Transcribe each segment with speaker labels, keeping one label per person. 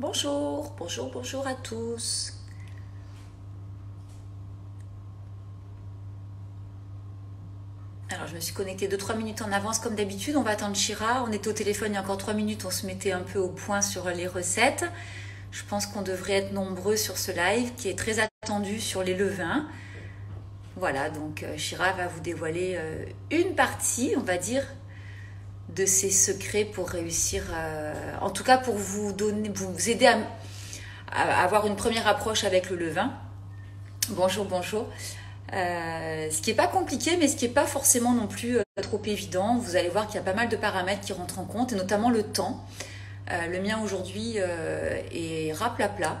Speaker 1: Bonjour, bonjour, bonjour à tous. Alors, je me suis connectée 2-3 minutes en avance comme d'habitude. On va attendre Shira. On était au téléphone il y a encore 3 minutes. On se mettait un peu au point sur les recettes. Je pense qu'on devrait être nombreux sur ce live qui est très attendu sur les levains. Voilà, donc euh, Shira va vous dévoiler euh, une partie, on va dire, de ses secrets pour réussir, en tout cas pour vous donner, vous aider à, avoir une première approche avec le levain. Bonjour, bonjour. Euh, ce qui n'est pas compliqué, mais ce qui n'est pas forcément non plus euh, trop évident. Vous allez voir qu'il y a pas mal de paramètres qui rentrent en compte, et notamment le temps. Euh, le mien aujourd'hui est plat.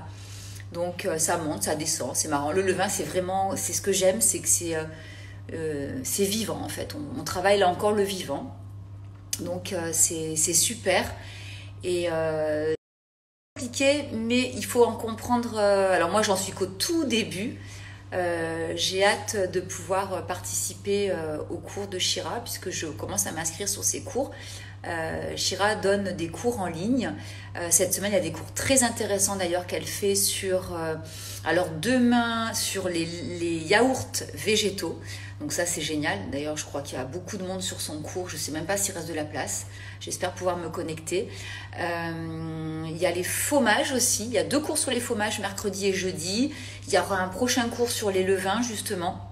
Speaker 1: Donc ça monte, ça descend, c'est marrant. Le levain, c'est vraiment, c'est ce que j'aime, c'est que c'est vivant en fait. On, travaille là encore le vivant. Donc c'est super. Et compliqué, mais il faut en comprendre. alors moi, j'en suis qu'au tout début. Euh, j'ai hâte de pouvoir participer euh, au cours de Shira puisque je commence à m'inscrire sur ces cours. Euh, Shira donne des cours en ligne. cette semaine, il y a des cours très intéressants d'ailleurs qu'elle fait sur, alors demain, sur les yaourts végétaux. Donc ça, c'est génial. D'ailleurs, je crois qu'il y a beaucoup de monde sur son cours. Je ne sais même pas s'il reste de la place. J'espère pouvoir me connecter. Euh, il y a les fromages aussi. Il y a deux cours sur les fromages mercredi et jeudi. Il y aura un prochain cours sur les levains justement.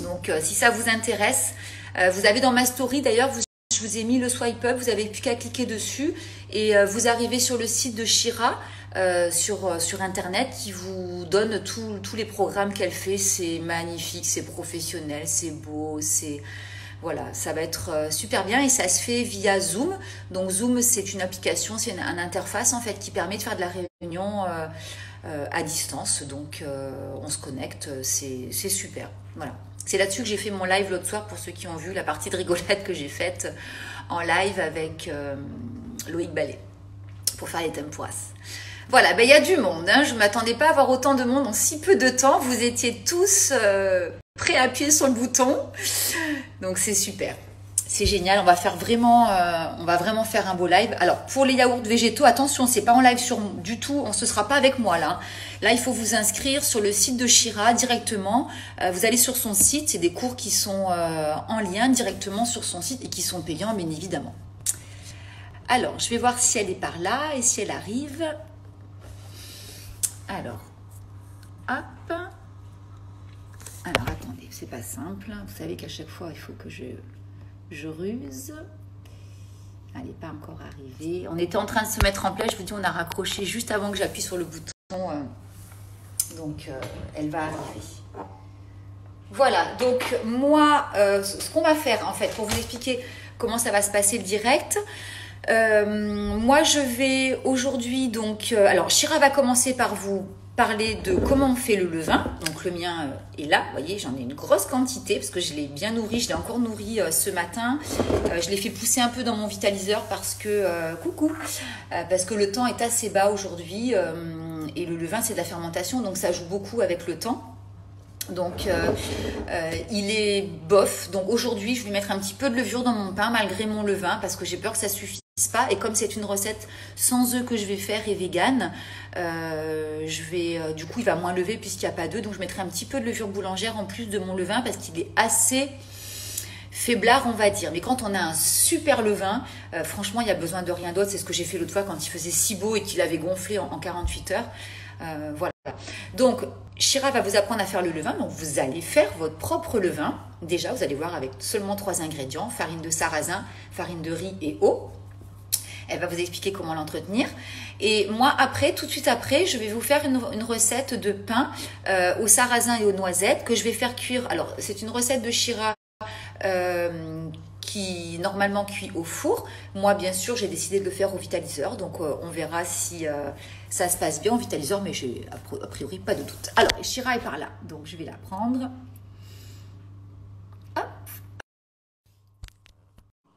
Speaker 1: Donc euh, si ça vous intéresse, euh, vous avez dans ma story d'ailleurs, je vous ai mis le swipe up, vous avez plus qu'à cliquer dessus et vous arrivez sur le site de Shira. Sur, sur internet qui vous donne tous les programmes qu'elle fait. C'est magnifique, c'est professionnel, c'est beau, c'est voilà, ça va être euh, super bien et ça se fait via Zoom. Donc Zoom, c'est une application, c'est une, interface en fait qui permet de faire de la réunion euh, euh, à distance. Donc on se connecte, c'est super. Voilà. C'est là-dessus que j'ai fait mon live l'autre soir pour ceux qui ont vu la partie de rigolade que j'ai faite en live avec Loïc Ballet pour faire les tempuras. Voilà, ben, il y a du monde. Hein. Je ne m'attendais pas à avoir autant de monde en si peu de temps. Vous étiez tous prêt à appuyer sur le bouton. Donc c'est super. C'est génial, on va euh, vraiment faire un beau live. Alors pour les yaourts végétaux, attention, c'est pas en live sur du tout, on se sera pas avec moi là. Là, il faut vous inscrire sur le site de Shira directement. Euh, vous allez sur son site, c'est des cours qui sont euh, en lien directement sur son site et qui sont payants, bien évidemment. Alors, je vais voir si elle est par là et si elle arrive. Alors, hop. Alors attendez, c'est pas simple. Vous savez qu'à chaque fois, il faut que je, ruse. Elle n'est pas encore arrivée. On était en train de se mettre en place. Je vous dis, on a raccroché juste avant que j'appuie sur le bouton. Euh, donc, euh, elle va arriver. Voilà, donc moi, euh, ce qu'on va faire en fait, pour vous expliquer comment ça va se passer le direct, moi je vais aujourd'hui donc, alors Shira va commencer par vous parler de comment on fait le levain. Donc le mien euh, est là, vous voyez, j'en ai une grosse quantité parce que je l'ai bien nourri, je l'ai encore nourri euh, ce matin. Euh, je l'ai fait pousser un peu dans mon vitaliseur parce que, coucou, parce que le temps est assez bas aujourd'hui et le levain c'est de la fermentation donc ça joue beaucoup avec le temps. Donc il est bof. Donc aujourd'hui je vais mettre un petit peu de levure dans mon pain malgré mon levain parce que j'ai peur que ça suffise pas. Et comme c'est une recette sans œufs que je vais faire et vegan, euh, je vais, euh, du coup, il va moins lever puisqu'il n'y a pas d'œufs. Donc, je mettrai un petit peu de levure boulangère en plus de mon levain parce qu'il est assez faiblard, on va dire. Mais quand on a un super levain, euh, franchement, il n'y a besoin de rien d'autre. C'est ce que j'ai fait l'autre fois quand il faisait si beau et qu'il avait gonflé en, 48 heures. voilà. Donc, Shira va vous apprendre à faire le levain. Donc, vous allez faire votre propre levain. Déjà, vous allez voir avec seulement trois ingrédients farine de sarrasin, farine de riz et eau. Elle va vous expliquer comment l'entretenir. Et moi, après, tout de suite après, je vais vous faire une, recette de pain euh, au sarrasin et aux noisettes que je vais faire cuire. Alors, c'est une recette de Shira euh, qui normalement cuit au four. Moi, bien sûr, j'ai décidé de le faire au vitaliseur. Donc, euh, on verra si ça se passe bien au vitaliseur, mais j'ai a priori pas de doute. Alors, Shira est par là. Donc, je vais la prendre. Hop.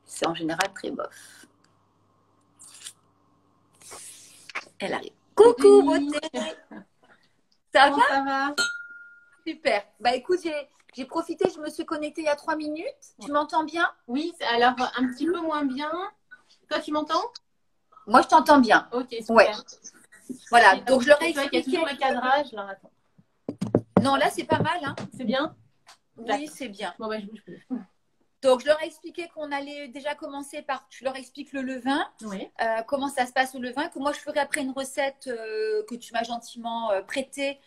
Speaker 1: C'est en général très bof. Elle arrive. Coucou, beauté Ça va
Speaker 2: Ça va?
Speaker 1: Super. Bah écoute, j'ai profité, je me suis connectée il y a trois minutes. Tu m'entends bien?
Speaker 2: Oui, alors un petit peu moins bien. Toi, tu m'entends?
Speaker 1: Moi, je t'entends bien.
Speaker 2: Ok, super.
Speaker 1: Ouais. Voilà, donc je leur ai
Speaker 2: expliqué. Il y a toujours le cadrage. Là, attends.
Speaker 1: Non, là, c'est pas mal. Hein.
Speaker 2: C'est bien?
Speaker 1: Oui, c'est bien.
Speaker 2: Bon, bah, je bouge plus.
Speaker 1: Donc, je leur ai expliqué qu'on allait déjà commencer par, je leur explique le levain, euh, comment ça se passe au levain, que moi je ferai après une recette euh, que tu m'as gentiment euh, prêtée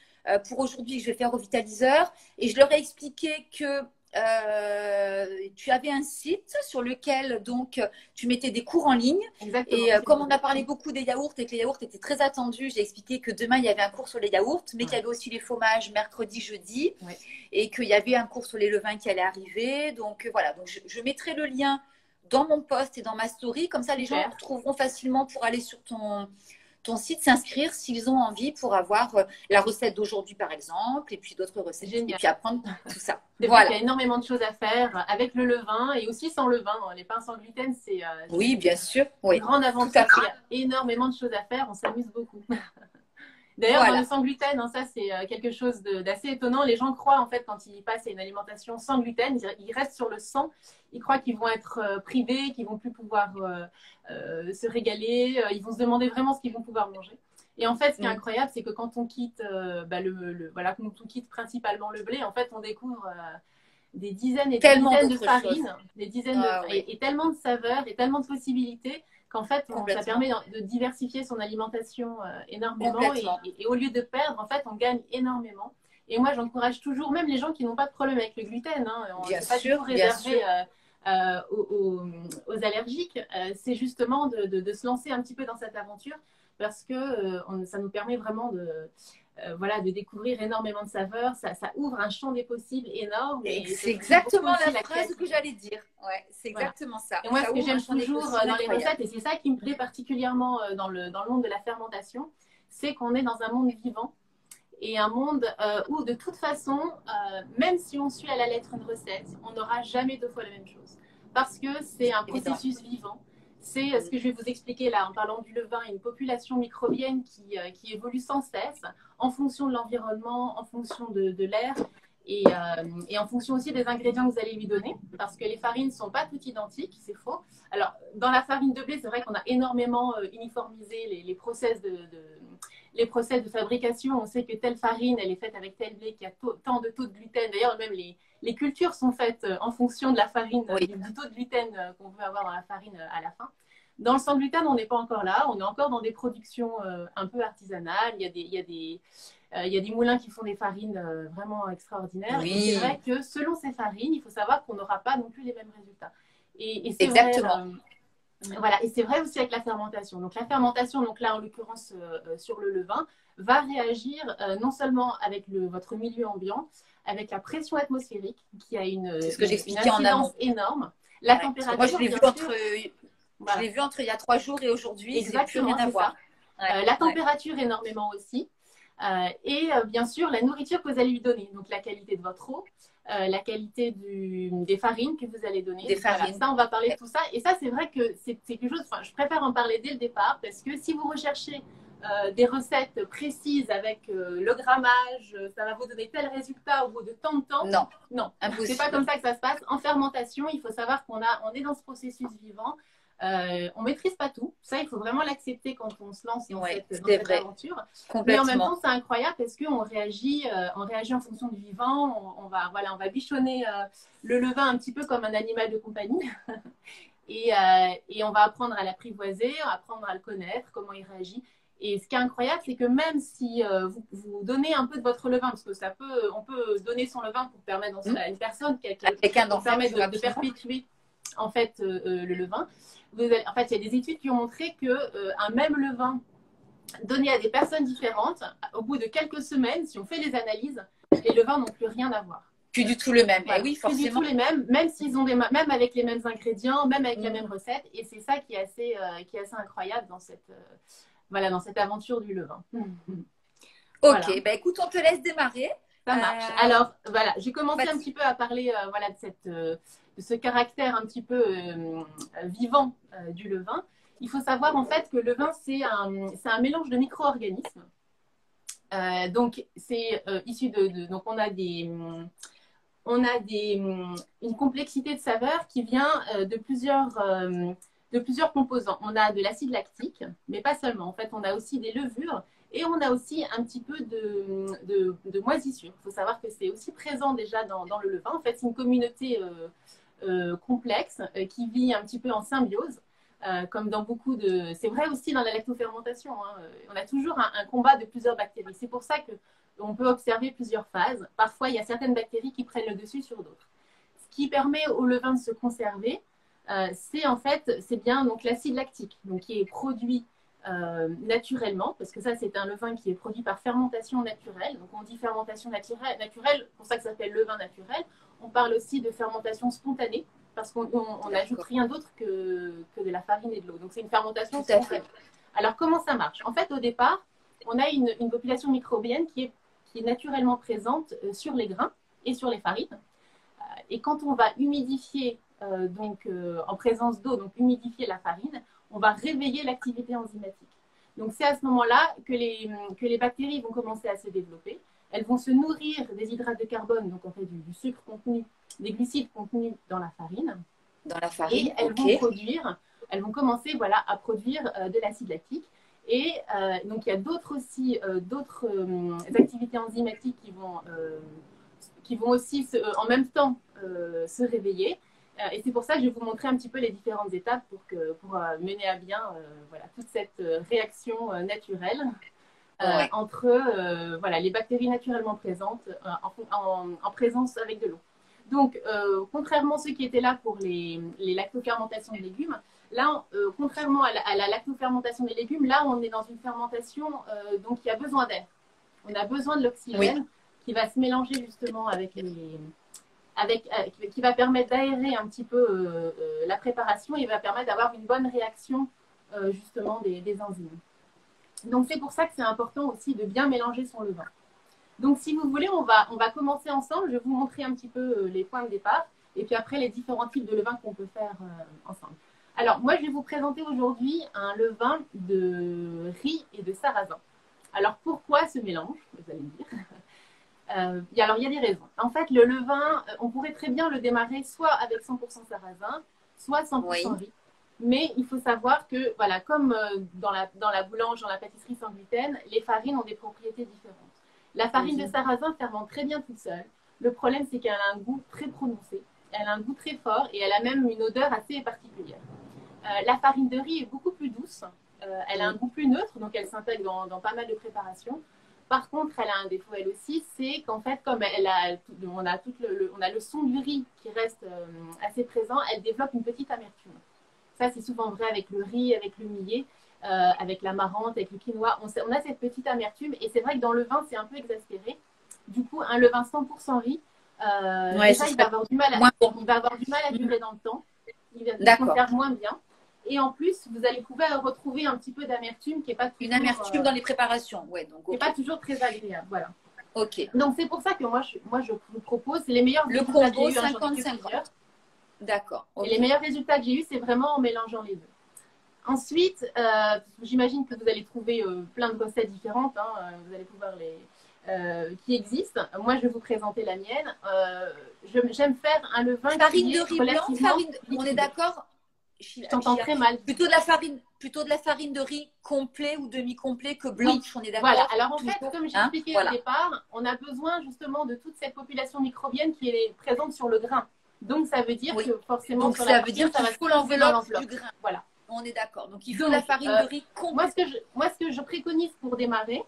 Speaker 1: pour aujourd'hui, que je vais faire au vitaliseur. Et je leur ai expliqué que euh, tu avais un site sur lequel donc tu mettais des cours en ligne.
Speaker 2: Exactement.
Speaker 1: Et euh, comme on a parlé beaucoup des yaourts et que les yaourts étaient très attendus, j'ai expliqué que demain il y avait un cours sur les yaourts, mais qu'il y avait aussi les fromages mercredi, jeudi, et qu'il y avait un cours sur les levains qui allait arriver. Donc euh, voilà, donc je, mettrai le lien dans mon post et dans ma story, comme ça les gens trouveront facilement pour aller sur ton ton site s'inscrire s'ils ont envie pour avoir euh, la recette d'aujourd'hui, par exemple, et puis d'autres recettes. Génial. Et puis apprendre tout ça.
Speaker 2: voilà. Il y a énormément de choses à faire avec le levain et aussi sans levain. Hein. Les pains sans gluten, c'est.
Speaker 1: Euh, oui, bien sûr.
Speaker 2: Oui. Une grande aventure. Il y a énormément de choses à faire. On s'amuse beaucoup. D'ailleurs, dans le sans gluten, hein, ça c'est euh, quelque chose d'assez étonnant. Les gens croient en fait quand ils passent à une alimentation sans gluten, ils restent sur le sang. Ils croient qu'ils vont être euh, privés, qu'ils vont plus pouvoir euh, se régaler. ils vont se demander vraiment ce qu'ils vont pouvoir manger. Et en fait, ce qui est mm. incroyable, c'est que quand on quitte, bah, le, voilà, quand on quitte principalement le blé, en fait, on découvre des dizaines et des dizaines de farines, des dizaines ah et, tellement de saveurs et tellement de possibilités qu'en fait, ça permet de diversifier son alimentation euh, énormément et, au lieu de perdre, en fait, on gagne énormément. Et moi, j'encourage toujours, même les gens qui n'ont pas de problème avec le gluten, hein, on n'est pas toujours réservé euh, euh, aux, allergiques, c'est justement de, se lancer un petit peu dans cette aventure parce que ça nous permet vraiment de, euh, voilà, de découvrir énormément de saveurs. Ça, ça ouvre un champ des possibles énorme.
Speaker 1: c'est exactement la phrase que j'allais dire. Ouais, c'est exactement ça.
Speaker 2: Et moi, ce que j'aime toujours dans les recettes, et c'est ça qui me plaît particulièrement euh, dans le, dans le monde de la fermentation, c'est qu'on est dans un monde vivant et un monde euh, où, de toute façon, même si on suit à la lettre une recette, on n'aura jamais deux fois la même chose. Parce que c'est un processus vivant c'est euh, ce que je vais vous expliquer là en parlant du levain, une population microbienne qui, euh, qui évolue sans cesse en fonction de l'environnement, en fonction de, de l'air et, euh, et, en fonction aussi des ingrédients que vous allez lui donner, parce que les farines ne sont pas toutes identiques, c'est faux. Alors, dans la farine de blé, c'est vrai qu'on a énormément uniformisé les, les process de, de, les process de fabrication. On sait que telle farine, elle est faite avec tel blé qui a tant de taux de gluten. D'ailleurs, même les, les, cultures sont faites euh, en fonction de la farine, du, taux de gluten euh, qu'on veut avoir dans la farine euh, à la fin. Dans le sans gluten, on n'est pas encore là. On est encore dans des productions un peu artisanales. Il y a des, il y a des, il y a des moulins qui font des farines vraiment extraordinaires. c'est vrai que selon ces farines, il faut savoir qu'on n'aura pas non plus les mêmes résultats.
Speaker 1: Et, et Exactement.
Speaker 2: Voilà, et c'est vrai aussi avec la fermentation. Donc la fermentation, donc là en l'occurrence euh, euh, sur le levain, va réagir euh, non seulement avec le, votre milieu ambiant, avec la pression atmosphérique qui a une,
Speaker 1: ce que une, en
Speaker 2: énorme. La température.
Speaker 1: Moi, je l'ai vu, entre, vu entre il y a trois jours et aujourd'hui. Exactement. Plus rien à voir.
Speaker 2: la température énormément aussi. et bien sûr, la nourriture que vous allez lui donner. Donc la qualité de votre eau, euh, la qualité du, des farines que vous allez donner.
Speaker 1: Des farines.
Speaker 2: ça, on va parler de tout ça. Et ça, c'est vrai que c'est quelque chose, enfin, je préfère en parler dès le départ parce que si vous recherchez euh, des recettes précises avec euh, le grammage, ça va vous donner tel résultat au bout de tant de temps.
Speaker 1: Non,
Speaker 2: non, c'est pas comme ça que ça se passe. En fermentation, il faut savoir qu'on a, on est dans ce processus vivant. Euh, on maîtrise pas tout. Ça, il faut vraiment l'accepter quand on se lance dans, cette, aventure. Mais en même temps, c'est incroyable parce qu'on réagit, euh, on réagit en fonction du vivant. On, va, voilà, on va bichonner euh, le levain un petit peu comme un animal de compagnie. et, on va apprendre à l'apprivoiser, apprendre à le connaître, comment il réagit. Et ce qui est incroyable, c'est que même si vous, vous, donnez un peu de votre levain, parce que ça peut, on peut donner son levain pour permettre mmh. à une personne, quelqu'un d'en de, de perpétuer en fait le levain en fait, il y a des études qui ont montré que euh, un même levain donné à des personnes différentes, au bout de quelques semaines, si on fait les analyses, les levains n'ont plus rien à voir.
Speaker 1: Plus du tout le même.
Speaker 2: Eh oui, forcément. Plus du tout les mêmes, même s'ils ont des, même avec les mêmes ingrédients, même avec la mm. même recette. Et c'est ça qui est assez, euh, qui est assez incroyable dans cette, euh, voilà, dans cette aventure du levain.
Speaker 1: Ok, bah, écoute, on te laisse démarrer.
Speaker 2: Ça marche. Alors, voilà, j'ai commencé un petit peu à parler voilà, de cette ce caractère un petit peu euh, vivant euh, du levain, il faut savoir en fait que le levain, c'est un, un, mélange de micro-organismes. Euh, donc, c'est issu de, Donc, on a des. On a des, une complexité de saveurs qui vient de plusieurs, de plusieurs composants. On a de l'acide lactique, mais pas seulement. En fait, on a aussi des levures Et on a aussi un petit peu de, de, moisissure. Il faut savoir que c'est aussi présent déjà dans, le levain. En fait, c'est une communauté complexe qui vit un petit peu en symbiose. comme dans beaucoup de... C'est vrai aussi dans la lactofermentation. Hein. On a toujours un, combat de plusieurs bactéries. C'est pour ça que on peut observer plusieurs phases. Parfois, il y a certaines bactéries qui prennent le dessus sur d'autres. Ce qui permet au levain de se conserver, euh, c'est en fait, c'est bien donc l'acide lactique, donc qui est produit euh, naturellement, parce que ça, c'est un levain qui est produit par fermentation naturelle. Donc, on dit fermentation naturelle, naturelle pour ça que ça s'appelle levain naturel. On parle aussi de fermentation spontanée, parce qu'on n'ajoute rien d'autre que, que, de la farine et de l'eau. Donc, c'est une fermentation spontanée. Alors, comment ça marche? En fait, au départ, on a une, une population microbienne qui est qui est naturellement présente euh, sur les grains et sur les farines. Euh, et quand on va humidifier, euh, donc en présence d'eau, donc humidifier la farine, on va réveiller l'activité enzymatique. Donc c'est à ce moment-là que les, que les bactéries vont commencer à se développer. Elles vont se nourrir des hydrates de carbone, donc en fait du, sucre contenu, des glucides contenus dans la farine.
Speaker 1: Dans la farine.
Speaker 2: Et elles vont produire, elles vont commencer voilà, à produire de l'acide lactique. Et euh, donc, il y a d'autres aussi, euh, d'autres euh, activités enzymatiques qui vont, qui vont aussi en même temps se réveiller. Et c'est pour ça que je vais vous montrer un petit peu les différentes étapes pour, que, pour mener à bien voilà, toute cette réaction naturelle entre voilà, les bactéries naturellement présentes en, en, présence avec de l'eau. Donc, contrairement à ceux qui étaient là pour les, les lactofermentations de légumes, Là, euh, contrairement à la, lactofermentation des légumes, là, on est dans une fermentation euh, donc il y a besoin d'air. On a besoin de l'oxygène qui va se mélanger justement avec les, avec, euh, qui va permettre d'aérer un petit peu la préparation et va permettre d'avoir une bonne réaction justement des, des, enzymes. Donc c'est pour ça que c'est important aussi de bien mélanger son levain. Donc si vous voulez, on va, on va commencer ensemble. Je vais vous montrer un petit peu les points de départ et puis après les différents types de levain qu'on peut faire ensemble. Alors, moi, je vais vous présenter aujourd'hui un levain de riz et de sarrasin. Alors, pourquoi ce mélange Vous allez me dire? Euh, alors, il y a des raisons. En fait, le levain, euh, on pourrait très bien le démarrer soit avec 100% sarrasin, soit 100% riz. Mais il faut savoir que, voilà, comme euh, dans la, dans la boulange, dans la pâtisserie sans gluten, les farines ont des propriétés différentes. La farine de sarrasin fermente très bien toute seule. Le problème, c'est qu'elle a un goût très prononcé, elle a un goût très fort et elle a même une odeur assez particulière. Euh, la farine de riz est beaucoup plus douce. Euh, elle a un goût plus neutre, donc elle s'intègre dans, pas mal de préparations. Par contre, elle a un défaut elle aussi, c'est qu'en fait, comme elle a, on, a tout le, on a le son du riz qui reste euh, assez présent, elle développe une petite amertume. Ça, c'est souvent vrai avec le riz, avec le millet, avec l'amarante, avec le quinoa. On, on, a cette petite amertume et c'est vrai que dans le vin, c'est un peu exaspéré. Du coup, un levain 100% riz, il, va avoir du mal à, il va avoir du mal à durer dans le temps. Il va se faire moins bien. Et en plus, vous allez pouvoir retrouver un petit peu d'amertume qui n'est pas toujours,
Speaker 1: Une amertume euh, dans les préparations, ouais.
Speaker 2: Donc, Qui n'est pas toujours très agréable, voilà.
Speaker 1: Ok.
Speaker 2: Donc c'est pour ça que moi je, moi, je vous propose les meilleurs
Speaker 1: le résultats combo 55 D'accord.
Speaker 2: Et les meilleurs résultats que j'ai eus, c'est vraiment en mélangeant les deux. Ensuite, euh, j'imagine que vous allez trouver euh, plein de recettes différentes. Hein, vous allez pouvoir les qui existent. Moi, je vais vous présenter la mienne. J'aime faire un levain.
Speaker 1: Farine de riz blanc, farine. On est d'accord
Speaker 2: je t'entends très mal.
Speaker 1: Plutôt de la farine, plutôt de la farine de riz complet ou demi-complet que blanche, on est d'accord. Voilà.
Speaker 2: Alors en fait, comme j'ai expliqué au départ, on a besoin justement de toute cette population microbienne qui est présente sur le grain. Donc ça veut dire que forcément
Speaker 1: Donc, ça veut dire qu'il faut l'enveloppe du grain.
Speaker 2: Voilà.
Speaker 1: On est d'accord. Donc il faut de la farine de euh, riz complète.
Speaker 2: Moi ce que je, moi ce que je préconise pour démarrer,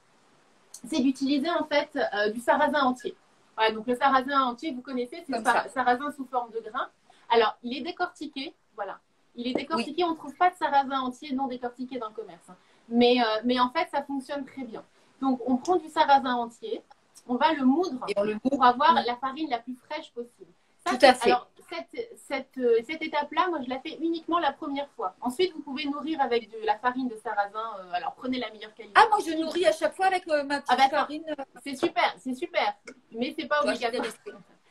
Speaker 2: c'est d'utiliser en fait euh, du sarrasin entier. Ouais, donc le sarrasin entier, vous connaissez, c'est le sarrasin sous forme de grain. Alors, il est décortiqué, voilà. Il est décortiqué, on ne trouve pas de sarrasin entier non décortiqué dans le commerce. Hein. Mais, euh, mais en fait, ça fonctionne très bien. Donc, on prend du sarrasin entier, on va le moudre pour avoir la farine la plus fraîche possible.
Speaker 1: Tout à fait.
Speaker 2: Alors, cette, cette, euh, cette étape-là, moi, je la fais uniquement la première fois. Ensuite, vous pouvez nourrir avec de la farine de sarrasin. Euh, alors, prenez la meilleure qualité.
Speaker 1: Ah, moi, je nourris à chaque fois avec ma petite ah, bah, farine.
Speaker 2: C'est super, c'est super. Mais c'est pas obligatoire.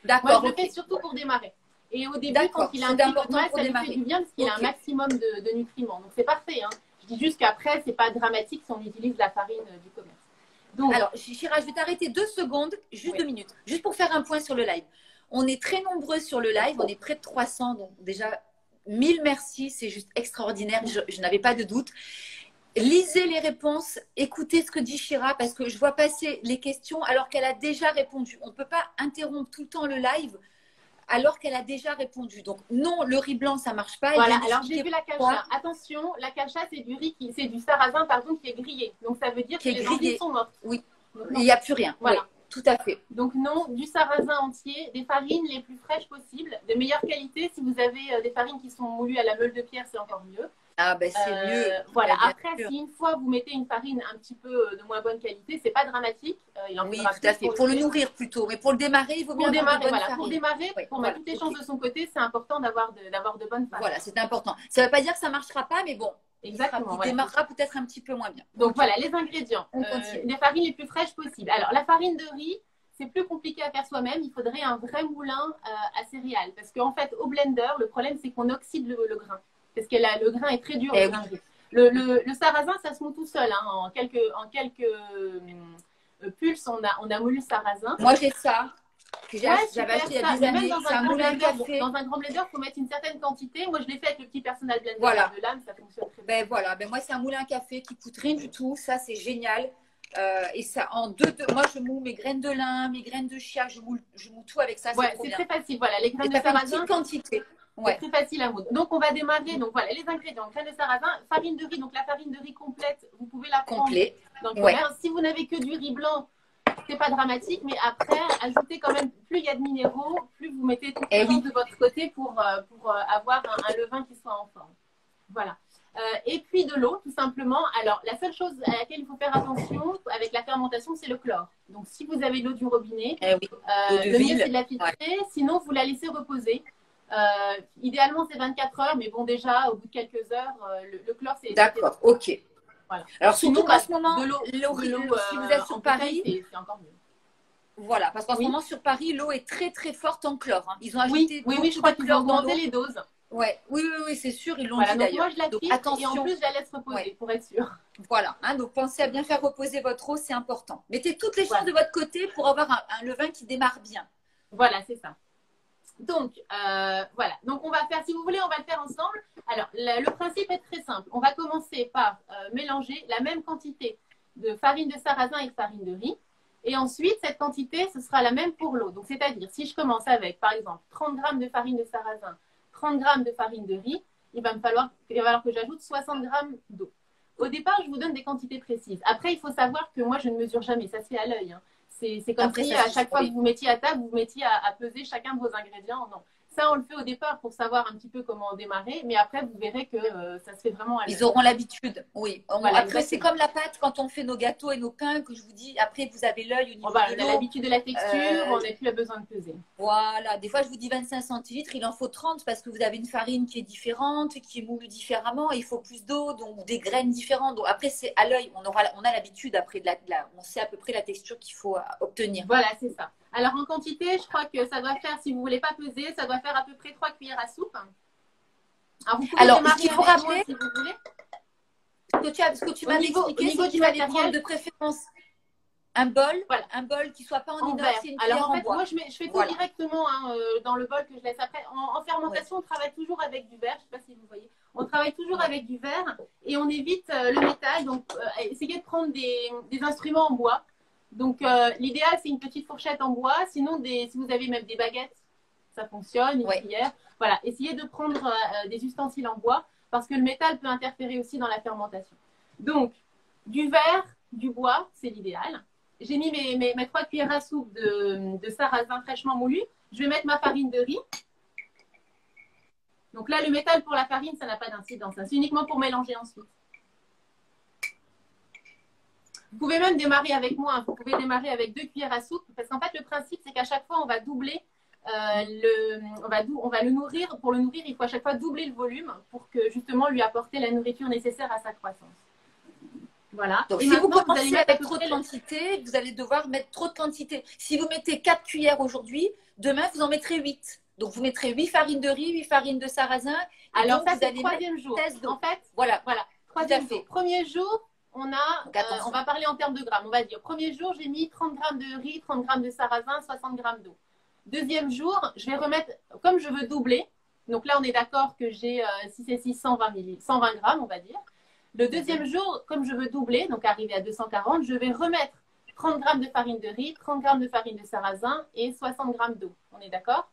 Speaker 1: D'accord.
Speaker 2: Moi, je le fais surtout pour démarrer. Et au début, quand il a un petit peu de ça lui fait du bien parce qu'il a un maximum de, nutriments. Donc, c'est parfait. Hein. Je dis juste qu'après, c'est pas dramatique si on utilise la farine euh, du commerce.
Speaker 1: Donc, Alors, Chira, je vais t'arrêter deux secondes, juste deux minutes, juste pour faire un point sur le live. On est très nombreux sur le live, on est près de 300, donc déjà, mille merci, c'est juste extraordinaire, je, n'avais pas de doute. lisez les réponses, écoutez ce que dit Shira parce que je vois passer les questions alors qu'elle a déjà répondu. On ne peut pas interrompre tout le temps le live alors qu'elle a déjà répondu. Donc non, le riz blanc ça marche pas.
Speaker 2: Voilà. Alors j'ai vu la cacha. Attention, la cacha c'est du riz qui, c'est du sarrasin pardon qui est grillé. Donc ça veut dire que les grillé. sont mortes.
Speaker 1: Oui. il n'y a plus rien. Voilà. tout à fait.
Speaker 2: Donc non, du sarrasin entier, des farines les plus fraîches possibles, de meilleure qualité. Si vous avez euh, des farines qui sont moulues à la meule de pierre, c'est encore mieux.
Speaker 1: Ah ben c'est euh, mieux.
Speaker 2: Voilà. Après, si une fois vous mettez une farine un petit peu euh, de moins bonne qualité, c'est pas dramatique.
Speaker 1: Euh, il en oui, tout à fait. Pour, le nourrir plutôt, mais pour le démarrer, il vaut bien
Speaker 2: pour démarrer. Voilà. Pour démarrer, pour mettre toutes les chances de son côté, c'est important d'avoir de, d'avoir de bonnes farines.
Speaker 1: Voilà, c'est important. Ça ne veut pas dire que ça marchera pas, mais bon. Exactement. Il démarrera peut-être un petit peu moins bien.
Speaker 2: Donc voilà, les ingrédients. les farines les plus fraîches possibles. Alors la farine de riz, c'est plus compliqué à faire soi-même. Il faudrait un vrai moulin à céréales. Parce qu'en fait, au blender, le problème, c'est qu'on oxyde le grain parce que le grain est très dur. Eh le, le, sarrasin, ça se moule tout seul. Hein. En quelques, en quelques euh, pulses, on a, on a moulu le sarrasin.
Speaker 1: Moi, j'ai ça. J'avais acheté il y a des années.
Speaker 2: Dans un, grand café. dans un grand blender, il faut mettre une certaine quantité. Moi, je l'ai fait avec le petit personnel blender
Speaker 1: voilà.
Speaker 2: de lame, ça fonctionne très
Speaker 1: bien. Ben, voilà, ben, moi, c'est un moulin à café qui coûte rien du tout. Ça, c'est génial. Euh, et ça, en deux, deux, moi, je moule mes graines de lin, mes graines de chia, je moule, je moule tout avec ça.
Speaker 2: c'est très facile. Voilà, les graines de sarrasin.
Speaker 1: Quantité.
Speaker 2: Ouais. C'est très facile à moudre. Donc, on va démarrer. Donc, voilà, les ingrédients. Graines de sarrasin, farine de riz. Donc, la farine de riz complète, vous pouvez la prendre.
Speaker 1: Complet.
Speaker 2: Si vous n'avez que du riz blanc, c'est pas dramatique. Mais après, ajoutez quand même, plus il y a de minéraux, plus vous mettez tout eh de votre côté pour, euh, pour euh, avoir un, levain qui soit en forme. Voilà. Euh, et puis de l'eau, tout simplement. Alors, la seule chose à laquelle il faut faire attention avec la fermentation, c'est le chlore. Donc, si vous avez l'eau du robinet,
Speaker 1: eh oui.
Speaker 2: le mieux c'est de la filtrer. Sinon, vous la laissez reposer. Euh, idéalement, c'est 24 heures, mais bon, déjà, au bout de quelques heures, euh, le, chlore, c'est.
Speaker 1: D'accord, ok.
Speaker 2: Voilà.
Speaker 1: Alors, surtout qu'en ce moment,
Speaker 2: de l'eau,
Speaker 1: si vous êtes sur Paris,
Speaker 2: c'est encore mieux.
Speaker 1: Voilà, parce qu'en ce moment, sur Paris, l'eau est très, très forte en chlore. Hein. Ils ont ajouté.
Speaker 2: Oui, oui, je crois qu'ils ont augmenté les doses.
Speaker 1: Ouais. Oui, oui, oui, c'est sûr, ils l'ont
Speaker 2: voilà,
Speaker 1: dit d'ailleurs.
Speaker 2: Moi, je la donc, attention. et en plus, je la laisse reposer pour être sûr.
Speaker 1: Voilà, hein, donc pensez à bien faire reposer votre eau, c'est important. Mettez toutes les chances de votre côté pour avoir un, un levain qui démarre bien.
Speaker 2: Voilà, c'est ça. Donc, euh, voilà. Donc, on va faire, si vous voulez, on va le faire ensemble. Alors, le, principe est très simple. On va commencer par euh, mélanger la même quantité de farine de sarrasin et de farine de riz. Et ensuite, cette quantité, ce sera la même pour l'eau. Donc, c'est-à-dire, si je commence avec, par exemple, 30 g de farine de sarrasin, 30 g de farine de riz, il va me falloir, il va falloir que j'ajoute 60 g d'eau. Au départ, je vous donne des quantités précises. Après, il faut savoir que moi, je ne mesure jamais. Ça se fait à l'œil. Hein. C'est comme si à chaque fois que vous mettiez à table, vous mettiez à, peser chacun de vos ingrédients. Non. Ça, on le fait au départ pour savoir un petit peu comment démarrer, mais après, vous verrez que euh, ça se fait vraiment à
Speaker 1: Ils auront l'habitude, oui. après, c'est comme la pâte quand on fait nos gâteaux et nos pains, que je vous dis, après, vous avez l'œil au niveau
Speaker 2: On a l'habitude de la texture, euh, on n'a plus besoin de peser.
Speaker 1: Voilà, des fois, je vous dis 25 centilitres, il en faut 30 parce que vous avez une farine qui est différente, qui est moulue différemment, il faut plus d'eau, donc des graines différentes. Donc après, c'est à l'œil, on, aura, on a l'habitude, après, de la, on sait à peu près la texture qu'il faut euh, obtenir.
Speaker 2: Voilà, c'est ça. Alors en quantité, je crois que ça doit faire, si vous ne voulez pas peser, ça doit faire à peu près 3 cuillères à soupe.
Speaker 1: Alors, vous pouvez Alors ce qu'il faut rappeler, si vous voulez. Que tu, as, ce que tu m'as expliqué, c'est que tu vas prendre de préférence un bol, voilà. un bol qui soit pas en, en inox,
Speaker 2: une Alors en fait, moi je, je fais tout directement hein, euh, dans le bol que je laisse après. En, fermentation, on travaille toujours avec du verre. Je ne sais pas si vous voyez. On travaille toujours avec du verre et on évite euh, le métal. Donc, euh, essayez de prendre des, des, instruments en bois. Donc, euh, l'idéal, c'est une petite fourchette en bois. Sinon, des, si vous avez même des baguettes, ça fonctionne, une cuillère. Voilà, essayez de prendre euh, des ustensiles en bois parce que le métal peut interférer aussi dans la fermentation. Donc, du verre, du bois, c'est l'idéal. J'ai mis mes, mes, trois cuillères à soupe de, de sarrasin fraîchement moulu. Je vais mettre ma farine de riz. Donc là, le métal pour la farine, ça n'a pas d'incidence. C'est uniquement pour mélanger ensuite. Vous pouvez même démarrer avec moi. Hein. Vous pouvez démarrer avec deux cuillères à soupe. Parce qu'en fait, le principe, c'est qu'à chaque fois, on va doubler euh, le, on, va, on va le nourrir. Pour le nourrir, il faut à chaque fois doubler le volume pour que justement lui apporter la nourriture nécessaire à sa croissance. Voilà.
Speaker 1: Donc, si vous commencez avec trop de quantité, vous allez devoir mettre trop de quantité. Si vous mettez 4 cuillères aujourd'hui, demain, vous en mettrez 8. Donc, vous mettrez 8 farines de riz, 8 farines de sarrasin.
Speaker 2: Alors, ça, c'est le troisième jour. En fait,
Speaker 1: voilà.
Speaker 2: voilà. Troisième jour. Premier jour, on a, euh, on va parler en termes de grammes. On va dire, premier jour, j'ai mis 30 grammes de riz, 30 grammes de sarrasin, 60 grammes d'eau. Deuxième jour, je vais remettre, comme je veux doubler, donc là, on est d'accord que j'ai, euh, si c'est 620 120 grammes, on va dire. Le deuxième jour, comme je veux doubler, donc arriver à 240, je vais remettre 30 grammes de farine de riz, 30 grammes de farine de sarrasin et 60 grammes d'eau. On est d'accord?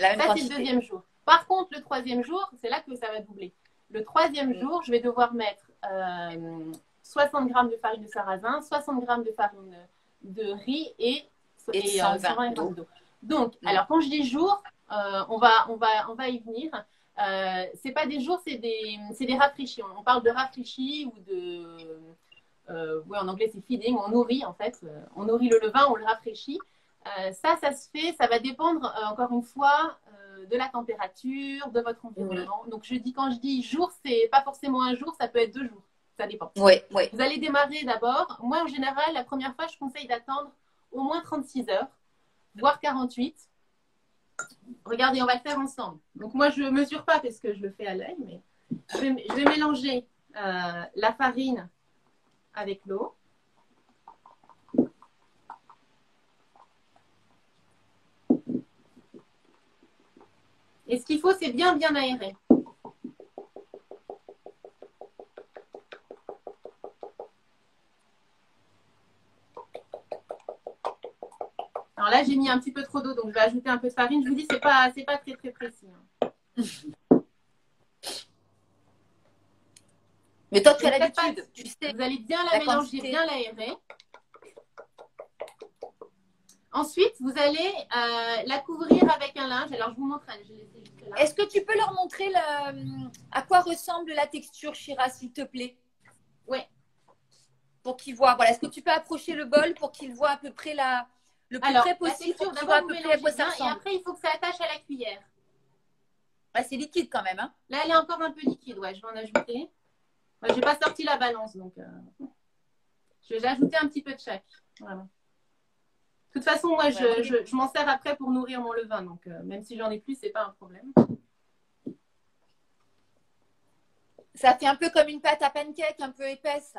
Speaker 2: Ça, c'est le deuxième jour. Par contre, le troisième jour, c'est là que ça va doubler. Le troisième jour, je vais devoir mettre 60 euh, grammes de farine de sarrasin, 60 grammes de farine de riz et,
Speaker 1: et, 120 euh, grammes d'eau.
Speaker 2: Donc, mm. alors quand je dis jour, euh, on, va, on, va, on va y venir. Euh, c'est pas des jours, c'est des, des rafraîchis. On parle de rafraîchis ou de. Euh, oui, en anglais, c'est feeding. On nourrit, en fait. On nourrit le levain, on le rafraîchit. Ça, ça se fait. Ça va dépendre, encore une fois, de la température, de votre environnement. Donc, je dis, quand je dis jour, c'est pas forcément un jour, ça peut être deux jours. Ça dépend.
Speaker 1: Oui, oui.
Speaker 2: Vous allez démarrer d'abord. Moi, en général, la première fois, je conseille d'attendre au moins 36 heures, voire 48 Regardez, on va le faire ensemble. Donc moi, je ne mesure pas parce que je le fais à l'œil, mais je vais, mélanger euh, la farine avec l'eau. Et ce qu'il faut, c'est bien, bien aérer. Alors là, j'ai mis un petit peu trop d'eau, donc je vais ajouter un peu de farine. Je vous dis, c'est pas, c'est pas très très précis. Hein.
Speaker 1: Mais toi, tu as l'habitude. Tu sais,
Speaker 2: vous allez bien la, mélanger, bien l'aérer. Ensuite, vous allez euh, la couvrir avec un linge. Alors, je vous montre.
Speaker 1: Est-ce que tu peux leur montrer le, à quoi ressemble la texture, Chira, s'il te plaît?
Speaker 2: Oui.
Speaker 1: Pour qu'ils voient. Voilà. Est-ce que tu peux approcher le bol pour qu'ils voient à peu près la, le plus
Speaker 2: Alors,
Speaker 1: près possible
Speaker 2: pour à peu près à quoi ça Et après, il faut que ça attache à la cuillère.
Speaker 1: c'est liquide quand même. Hein
Speaker 2: Là, elle est encore un peu liquide. Ouais, je vais en ajouter. je n'ai pas sorti la balance, donc euh, je vais ajouter un petit peu de chaque. Voilà. De toute façon, moi, je, je, m'en sers après pour nourrir mon levain. Donc, euh, même si j'en ai plus, c'est pas un problème.
Speaker 1: Ça fait un peu comme une pâte à pancake, un peu épaisse.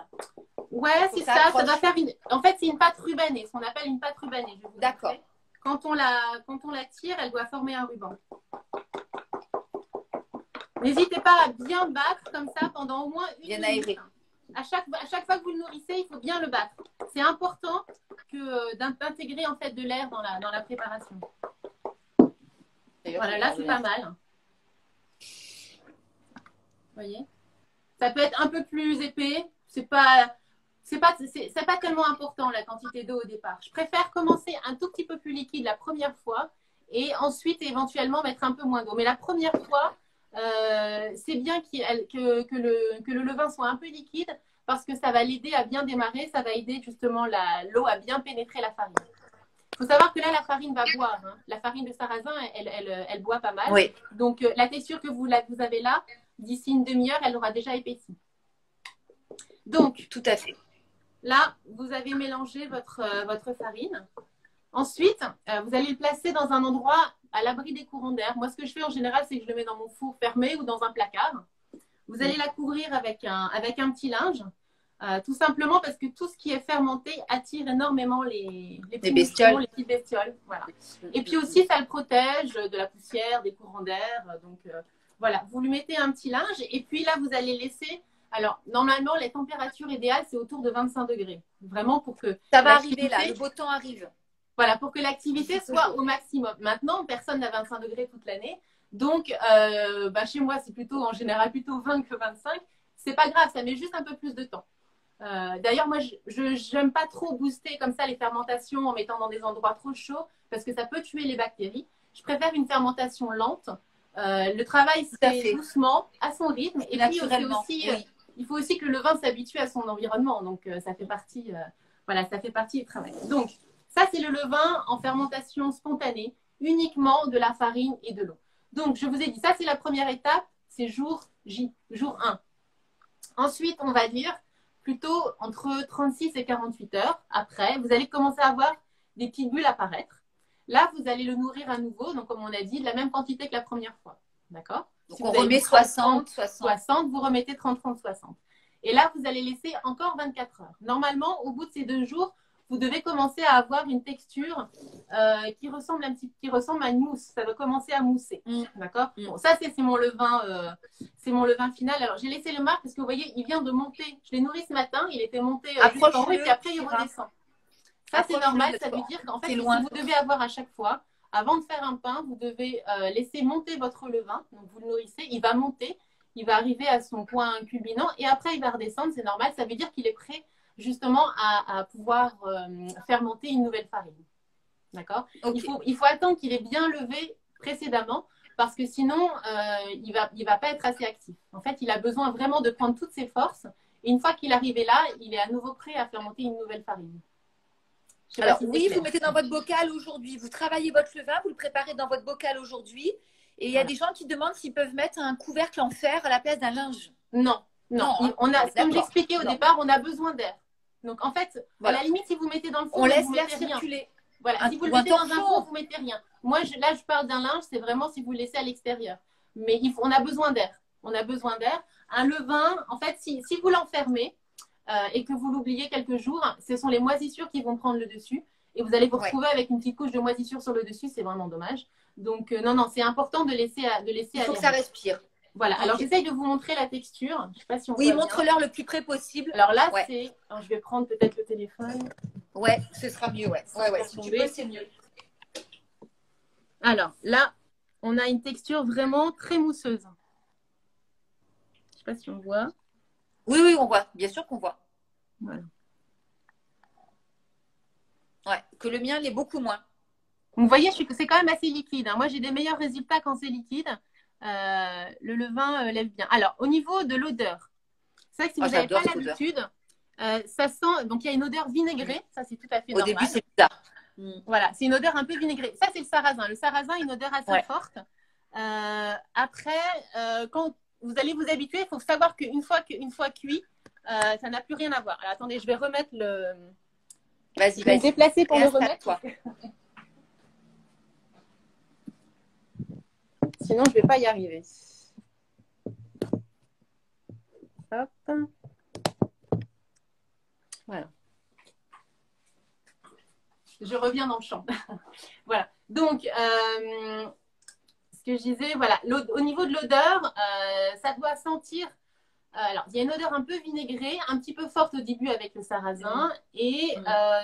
Speaker 2: Ouais, c'est ça. Ça va faire une. En fait, c'est une pâte rubanée, ce qu'on appelle une pâte rubanée.
Speaker 1: D'accord.
Speaker 2: Quand on la, quand on la tire, elle doit former un ruban. N'hésitez pas à bien battre comme ça pendant au moins une minute. À chaque, à chaque fois que vous le nourrissez, il faut bien le battre. C'est important que euh, d'intégrer en fait de l'air dans la, dans la préparation. Voilà, là c'est pas mal. Vous voyez? Ça peut être un peu plus épais. C'est pas pas, pas tellement important la quantité d'eau au départ. Je préfère commencer un tout petit peu plus liquide la première fois et ensuite éventuellement mettre un peu moins d'eau. Mais la première fois, euh, c'est bien que, que, le, que le levain soit un peu liquide parce que ça va l'aider à bien démarrer, ça va aider justement l'eau à bien pénétrer la farine. Il faut savoir que là, la farine va boire. Hein. La farine de sarrasin, elle, elle, elle, boit pas mal. Donc, euh, la texture que vous, vous avez là, d'ici une demi-heure, elle aura déjà épaissi. Donc,
Speaker 1: tout à fait.
Speaker 2: Là, vous avez mélangé votre, euh, votre farine. Ensuite, euh, vous allez le placer dans un endroit à l'abri des courants d'air. Moi, ce que je fais en général, c'est que je le mets dans mon four fermé ou dans un placard. Vous allez la couvrir avec un, avec un petit linge, euh, tout simplement parce que tout ce qui est fermenté attire énormément les,
Speaker 1: les, les bestioles.
Speaker 2: les petites bestioles. Voilà. Et puis aussi, ça le protège de la poussière, des courants d'air. Donc, voilà, vous lui mettez un petit linge et puis là, vous allez laisser alors, normalement, les températures idéales, c'est autour de 25 degrés. Vraiment pour que.
Speaker 1: Ça va arriver là, le beau temps arrive.
Speaker 2: Voilà, pour que l'activité soit au maximum. Maintenant, personne n'a 25 degrés toute l'année. Donc, euh, bah, chez moi, c'est plutôt en général plutôt 20 que 25. C'est pas grave, ça met juste un peu plus de temps. Euh, d'ailleurs, moi, je n'aime pas trop booster comme ça les fermentations en mettant dans des endroits trop chauds parce que ça peut tuer les bactéries. Je préfère une fermentation lente. Euh, le travail se fait doucement, à son rythme, et, aussi il faut aussi que le levain s'habitue à son environnement. Donc, ça fait partie, voilà, ça fait partie du travail. Donc, ça, c'est le levain en fermentation spontanée, uniquement de la farine et de l'eau. Donc, je vous ai dit, ça, c'est la première étape, c'est jour J, jour 1. Ensuite, on va dire plutôt entre 36 et 48 heures après, vous allez commencer à voir des petites bulles apparaître. Là, vous allez le nourrir à nouveau, donc comme on a dit, de la même quantité que la première fois. D'accord?
Speaker 1: Donc, on remet 60, 60,
Speaker 2: vous remettez 30, 30, 60. Et là, vous allez laisser encore 24 heures. Normalement, au bout de ces deux jours, vous devez commencer à avoir une texture euh, qui ressemble un petit, qui ressemble à une mousse. Ça va commencer à mousser,
Speaker 1: Mm.
Speaker 2: d'accord?
Speaker 1: Mm.
Speaker 2: Bon, ça c'est mon levain, euh, c'est mon levain final. Alors j'ai laissé le marque parce que vous voyez, il vient de monter. Je l'ai nourri ce matin, il était monté euh, jusqu'en haut et après il redescend. Ça c'est normal, ça veut dire qu'en fait
Speaker 1: C'est
Speaker 2: ce que
Speaker 1: loin.
Speaker 2: vous devez avoir à chaque fois, avant de faire un pain, vous devez euh, laisser monter votre levain. Donc vous le nourrissez, il va monter, il va arriver à son point culminant et après il va redescendre. C'est normal, ça veut dire qu'il est prêt justement à, à pouvoir euh, fermenter une nouvelle farine. D'accord? Il, faut, il faut attendre qu'il ait bien levé précédemment parce que sinon, euh, il ne va, il va pas être assez actif. En fait, il a besoin vraiment de prendre toutes ses forces. Et une fois qu'il est arrivé là, il est à nouveau prêt à fermenter une nouvelle farine.
Speaker 1: Alors
Speaker 2: si
Speaker 1: oui, vous mettez dans votre bocal aujourd'hui. Vous travaillez votre levain, vous le préparez dans votre bocal aujourd'hui. Et il y a des gens qui demandent s'ils peuvent mettre un couvercle en fer à la place d'un linge.
Speaker 2: Non, non.
Speaker 1: Non, hein.
Speaker 2: on a, comme j'expliquais au
Speaker 1: Non.
Speaker 2: départ, on a besoin d'air. Donc en fait,
Speaker 1: Voilà.
Speaker 2: à la limite, si vous mettez dans le four,
Speaker 1: On
Speaker 2: vous
Speaker 1: laisse l'air
Speaker 2: mettez rien.
Speaker 1: circuler.
Speaker 2: Voilà,
Speaker 1: Un-
Speaker 2: si vous le mettez dans un four, vous mettez rien. Moi, je- là, je parle d'un linge, c'est vraiment si vous le laissez à l'extérieur. Mais il faut, on a besoin d'air. On a besoin d'air. Un levain, en fait, si, si vous l'enfermez euh, et que vous l'oubliez quelques jours, ce sont les moisissures qui vont prendre le dessus. Et vous allez vous
Speaker 1: Ouais.
Speaker 2: retrouver avec une petite couche de moisissure sur le dessus. C'est vraiment dommage. Donc, euh, non, non, c'est important de laisser, à- de laisser
Speaker 1: Il faut
Speaker 2: aller.
Speaker 1: que ça respire.
Speaker 2: Voilà, alors j'essaye de vous montrer la texture. Je sais pas si on
Speaker 1: Oui, montre-leur le plus près possible.
Speaker 2: Alors là,
Speaker 1: Ouais.
Speaker 2: c'est. je vais prendre peut-être le téléphone.
Speaker 1: Ouais, ce sera mieux, ouais. Ouais, ouais. Si tu peux, c'est mieux.
Speaker 2: Alors là, on a une texture vraiment très mousseuse. Je sais pas si on voit.
Speaker 1: Oui, oui, on voit. Bien sûr qu'on voit.
Speaker 2: Voilà.
Speaker 1: Ouais, que le mien l'est beaucoup moins.
Speaker 2: Vous voyez, c'est quand même assez liquide. hein. Moi, j'ai des meilleurs résultats quand c'est liquide. Euh, le levain euh, lève bien. Alors, au niveau de l'odeur, c'est vrai que si
Speaker 1: Ah,
Speaker 2: vous n'avez pas l'habitude, euh, ça sent. Donc, il y a une odeur vinaigrée. Ça, c'est tout à fait
Speaker 1: Au
Speaker 2: normal.
Speaker 1: début, c'est bizarre. Mm.
Speaker 2: Voilà, c'est une odeur un peu vinaigrée. Ça, c'est le sarrasin. Le sarrasin a une odeur assez
Speaker 1: Ouais.
Speaker 2: forte. Euh, après, euh, quand vous allez vous habituer, il faut savoir qu'une fois, que- une fois cuit, euh, ça n'a plus rien à voir. Alors, attendez, je vais remettre le.
Speaker 1: Vas-y,
Speaker 2: Je vais me
Speaker 1: vas-y.
Speaker 2: déplacer pour
Speaker 1: Et
Speaker 2: le remettre. Sinon, je ne vais pas y arriver. Hop. Voilà. Je reviens dans le champ. voilà. Donc, euh, ce que je disais, voilà, au niveau de l'odeur, euh, ça doit sentir. euh, alors, il y a une odeur un peu vinaigrée, un petit peu forte au début avec le sarrasin, et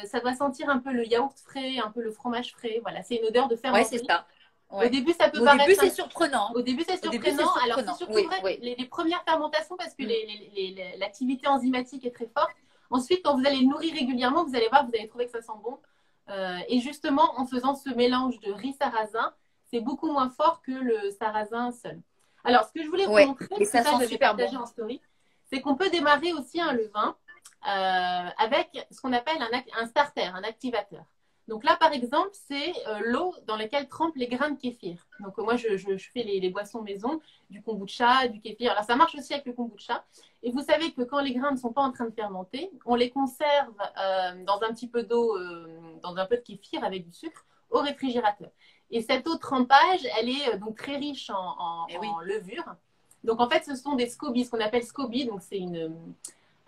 Speaker 2: ça doit sentir un peu le yaourt frais, un peu le fromage frais. Voilà, c'est une odeur de
Speaker 1: Ouais,
Speaker 2: fermenterie.
Speaker 1: c'est ça.
Speaker 2: Au début, ça peut
Speaker 1: Au
Speaker 2: paraître.
Speaker 1: début,
Speaker 2: un-
Speaker 1: c'est surprenant.
Speaker 2: au début, c'est
Speaker 1: Au
Speaker 2: surprenant.
Speaker 1: début, c'est
Speaker 2: Alors,
Speaker 1: surprenant.
Speaker 2: c'est surtout
Speaker 1: Oui,
Speaker 2: vrai
Speaker 1: oui.
Speaker 2: Les, les premières fermentations parce que
Speaker 1: Mm.
Speaker 2: l'activité enzymatique est très forte. Ensuite, quand vous allez le nourrir régulièrement, vous allez voir, vous allez trouver que ça sent bon. Euh, et justement, en faisant ce mélange de riz sarrasin, c'est beaucoup moins fort que le sarrasin seul. Alors, ce que je voulais
Speaker 1: Ouais,
Speaker 2: vous montrer,
Speaker 1: et ça sent
Speaker 2: je
Speaker 1: super bon.
Speaker 2: en story, c'est qu'on peut démarrer aussi un levain euh, avec ce qu'on appelle un starter, un activateur. Donc là, par exemple, c'est euh, l'eau dans laquelle trempent les grains de kéfir. Donc euh, moi, je, je- je fais les, les boissons maison, du kombucha, du kéfir. Alors ça marche aussi avec le kombucha. Et vous savez que quand les grains ne sont pas en train de fermenter, on les conserve euh, dans un petit peu d'eau, dans un peu de kéfir avec du sucre au réfrigérateur. Et cette eau de trempage, elle est donc très riche en, en-
Speaker 1: Eh oui.
Speaker 2: en levure. Donc en fait, ce sont des scobies, ce qu'on appelle scobies. Donc c'est une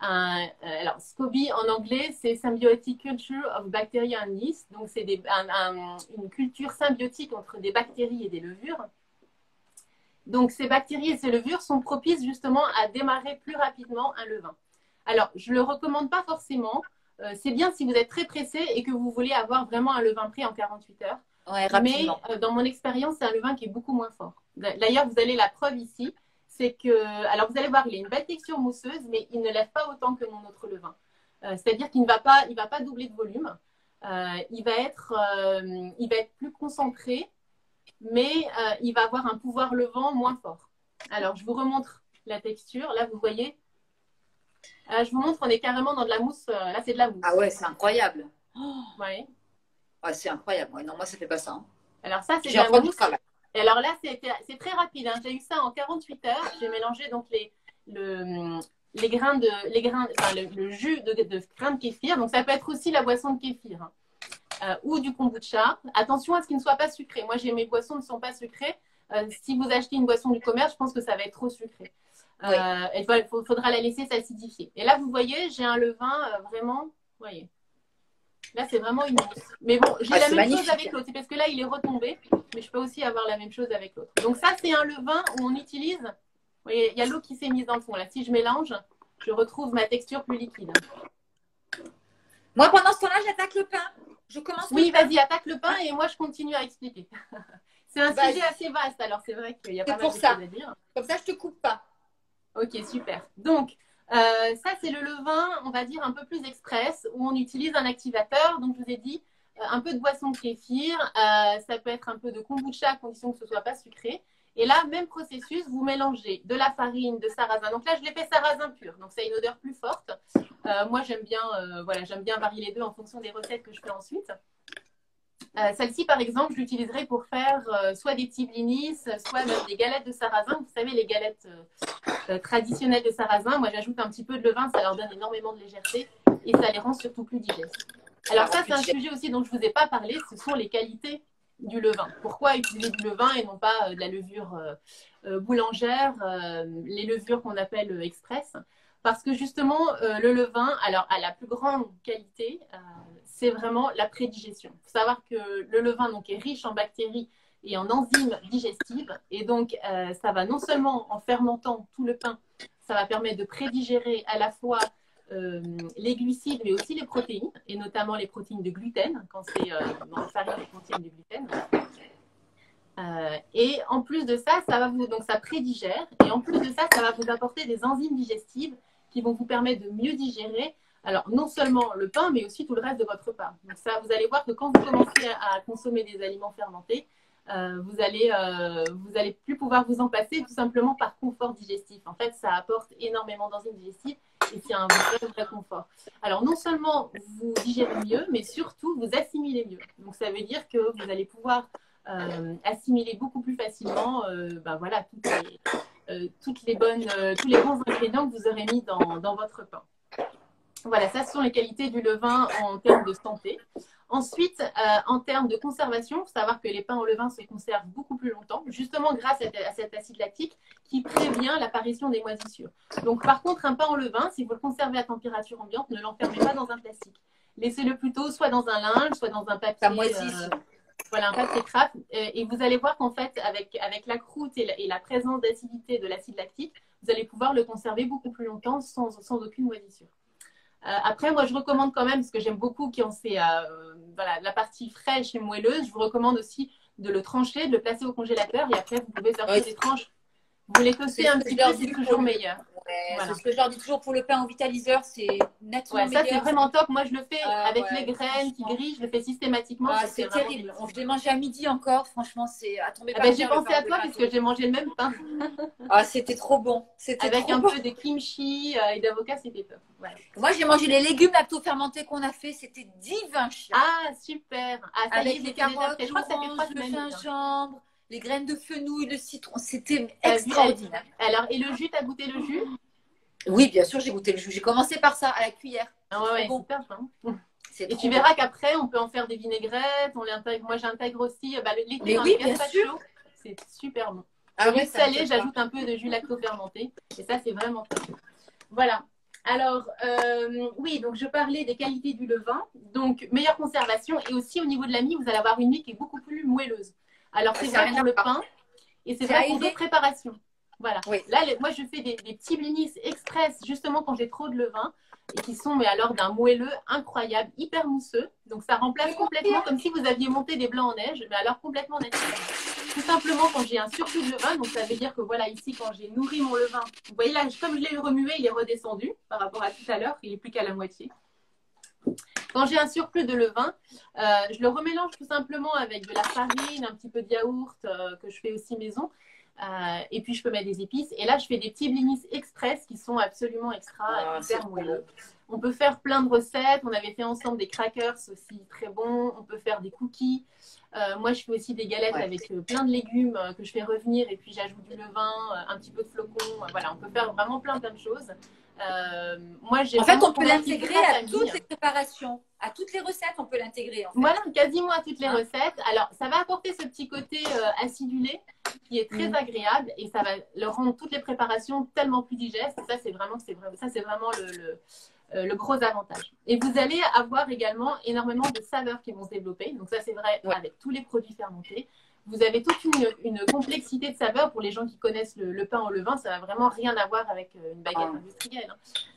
Speaker 2: un- euh, alors, SCOBY en anglais, c'est Symbiotic Culture of Bacteria and Yeast. Donc, c'est des- un- un- une culture symbiotique entre des bactéries et des levures. Donc, ces bactéries et ces levures sont propices justement à démarrer plus rapidement un levain. Alors, je ne le recommande pas forcément. Euh, c'est bien si vous êtes très pressé et que vous voulez avoir vraiment un levain prêt en 48 heures.
Speaker 1: Ouais,
Speaker 2: Mais euh, dans mon expérience, c'est un levain qui est beaucoup moins fort. D'ailleurs, vous avez la preuve ici, c'est que, alors vous allez voir, il a une belle texture mousseuse, mais il ne lève pas autant que mon autre levain. Euh, C'est-à-dire qu'il ne va pas, il va pas doubler de volume. Euh, il va être, euh, il va être plus concentré, mais il va avoir un pouvoir levant moins fort. Alors, je vous remontre la texture. Là, vous voyez. Je vous montre, on est carrément dans de la mousse. là, c'est de la mousse.
Speaker 1: Ah ouais, c'est incroyable. Ouais, c'est incroyable. Ouais, non, moi, ça fait pas ça. hein.
Speaker 2: alors ça, c'est de la mousse. Et alors là, c'est très rapide. hein. J'ai eu ça en 48 heures. J'ai mélangé donc les, le- les grains de, les grains, enfin, le, le jus de, de grains de kéfir. Donc ça peut être aussi la boisson de kéfir hein. Euh, ou du kombucha. Attention à ce qu'il ne soit pas sucré. Moi, mes boissons ne sont pas sucrées. Euh, si vous achetez une boisson du commerce, je pense que ça va être trop sucré. Euh, il faudra la laisser s'acidifier. Et là, vous voyez, j'ai un levain vraiment, vous voyez, Là, c'est vraiment une mousse. Mais bon, j'ai ah, la même chose avec l'autre. C'est parce que là, il est retombé, mais je peux aussi avoir la même chose avec l'autre. Donc ça, c'est un levain où on utilise. Vous voyez, il y a l'eau qui s'est mise dans le fond. Là, si je mélange, je retrouve ma texture plus liquide.
Speaker 1: Moi, pendant ce temps-là, j'attaque le pain. Je commence.
Speaker 2: Oui, vas-y, attaque le pain et moi, je continue à expliquer. c'est un sujet assez vaste, alors c'est vrai qu'il y a pas mal de
Speaker 1: ça.
Speaker 2: choses à dire.
Speaker 1: Comme ça, je te coupe pas.
Speaker 2: Ok, super. Donc, euh, ça, c'est le levain, on va dire, un peu plus express, où on utilise un activateur. Donc, je vous ai dit, euh, un peu de boisson kéfir, euh, ça peut être un peu de kombucha à condition que ce ne soit pas sucré. Et là, même processus, vous mélangez de la farine, de sarrasin. Donc là, je l'ai fait sarrasin pur, donc ça a une odeur plus forte. moi, j'aime bien, voilà, j'aime bien varier les deux en fonction des recettes que je fais ensuite. Celle-ci, par exemple, je l'utiliserai pour faire soit des tiblinis, soit même des galettes de sarrasin. Vous savez, les galettes euh, traditionnelles de sarrasin. Moi, j'ajoute un petit peu de levain, ça leur donne énormément de légèreté et ça les rend surtout plus digestes. Alors ça, c'est un sujet aussi dont je ne vous ai pas parlé, ce sont les qualités du levain. Pourquoi utiliser du levain et non pas euh, de la levure euh, boulangère, les levures qu'on appelle express? Parce que justement, le levain, alors à la plus grande qualité, c'est vraiment la prédigestion. Il faut savoir que le levain donc, est riche en bactéries et en enzymes digestives. Et donc, euh, ça va non seulement en fermentant tout le pain, ça va permettre de prédigérer à la fois euh, les glucides, mais aussi les protéines, et notamment les protéines de gluten, quand c'est euh, dans farine qui contient du gluten. et en plus de ça, ça va vous donc ça prédigère, et en plus de ça, ça va vous apporter des enzymes digestives qui vont vous permettre de mieux digérer. Alors non seulement le pain, mais aussi tout le reste de votre repas. Donc ça, vous allez voir que quand vous commencez à consommer des aliments fermentés, euh, vous allez euh, vous allez plus pouvoir vous en passer tout simplement par confort digestif. En fait, ça apporte énormément d'enzymes digestives et c'est un vrai, confort. Alors, non sellement vous digérez mieux, mais surtout vous assimilez mieux. Donc, ça veut dire que vous allez pouvoir euh, assimiler beaucoup plus facilement ben voilà, toutes les bonnes, tous les bons ingrédients que vous aurez mis dans, dans votre pain. Voilà, ça ce sont les qualités du levain en termes de santé. Ensuite, euh, en termes de conservation, il faut savoir que les pains au levain se conservent beaucoup plus longtemps, justement grâce à, cet acide lactique qui prévient l'apparition des moisissures. Donc, par contre, un pain au levain, si vous le conservez à température ambiante, ne l'enfermez pas dans un plastique. Laissez-le plutôt soit dans un linge, soit dans un papier.
Speaker 1: Euh,
Speaker 2: voilà, un papier craft. Euh, et vous allez voir qu'en fait, avec, avec la croûte et la, et la présence d'acidité de l'acide lactique, vous allez pouvoir le conserver beaucoup plus longtemps sans, sans aucune moisissure. Euh, après, moi, je recommande quand même, parce que j'aime beaucoup qui ont fait euh, voilà, la partie fraîche et moelleuse, je vous recommande aussi de le trancher, de le placer au congélateur et après, vous pouvez sortir des tranches. Vous les toastez un petit peu, c'est toujours meilleur.
Speaker 1: C'est ce que je leur dis toujours pour le pain en vitaliseur, c'est nettement
Speaker 2: ouais, Ça, c'est vraiment top. Moi, je le fais ah avec les graines qui grillent, je le fais systématiquement.
Speaker 1: Ah, c'est terrible. Je l'ai mangé à midi encore. Franchement, c'est à tomber
Speaker 2: ah ben, J'ai pensé à toi puisque j'ai mangé le même pain.
Speaker 1: ah, c'était trop bon.
Speaker 2: Avec un peu de kimchi euh, et d'avocat, c'était top.
Speaker 1: Moi, j'ai mangé les légumes lacto-fermentés qu'on a fait. C'était divin.
Speaker 2: Ah, super.
Speaker 1: Ah, avec les carottes, le gingembre les graines de fenouil, le citron, c'était extraordinaire.
Speaker 2: Alors, et le jus, tu as goûté le jus?
Speaker 1: Oui, bien sûr, j'ai goûté le jus. J'ai commencé par ça, à la cuillère.
Speaker 2: Ah ouais, bon. super. Hein. Et tu verras qu'après, on peut en faire des vinaigrettes. On Moi, j'intègre aussi euh, bah, le
Speaker 1: oui, bien sûr.
Speaker 2: C'est super bon. Ah oui, salé, j'ajoute un peu de jus lacto-fermenté. Et ça, c'est vraiment très bon. Voilà. Alors, euh, oui, donc je parlais des qualités du levain. Donc, meilleure conservation. Et aussi, au niveau de la mie, vous allez avoir une mie qui est beaucoup plus moelleuse. Alors, c'est vrai pour le pain et c'est vrai pour d'autres préparations. Voilà. Là, moi, je fais des, petits blinis express, justement, quand j'ai trop de levain, et qui sont, mais alors, d'un moelleux incroyable, hyper mousseux. Donc, ça remplace complètement, comme si vous aviez monté des blancs en neige, mais alors complètement naturel. Tout simplement, quand j'ai un surplus de levain, donc ça veut dire que, voilà, ici, quand j'ai nourri mon levain, vous voyez là, comme je l'ai remué, il est redescendu par rapport à tout à l'heure, il est plus qu'à la moitié. Quand j'ai un surplus de levain, euh, je le remélange tout simplement avec de la farine, un petit peu de yaourt euh, que je fais aussi maison. Euh, et puis je peux mettre des épices. Et là, je fais des petits blinis express qui sont absolument extra, ah, hyper moelleux. On peut faire plein de recettes. On avait fait ensemble des crackers aussi très bons. On peut faire des cookies. moi, je fais aussi des galettes avec plein de légumes que je fais revenir et puis j'ajoute du levain, un petit peu de flocons. voilà, on peut faire vraiment plein plein de choses.
Speaker 1: Euh, moi, j'ai en fait, on peut l'intégrer à toutes les préparations, à toutes les recettes, on peut l'intégrer. En fait.
Speaker 2: Voilà, quasiment à toutes les hein recettes. Alors, ça va apporter ce petit côté euh, acidulé qui est très mm. agréable et ça va le rendre toutes les préparations tellement plus digestes. Ça, c'est vraiment, c'est ça, c'est vraiment le, le gros avantage. Et vous allez avoir également énormément de saveurs qui vont se développer. Donc ça, c'est vrai avec tous les produits fermentés. Vous avez toute une, complexité de saveurs pour les gens qui connaissent le, pain au levain. Ça n'a vraiment rien à voir avec une baguette ah. industrielle.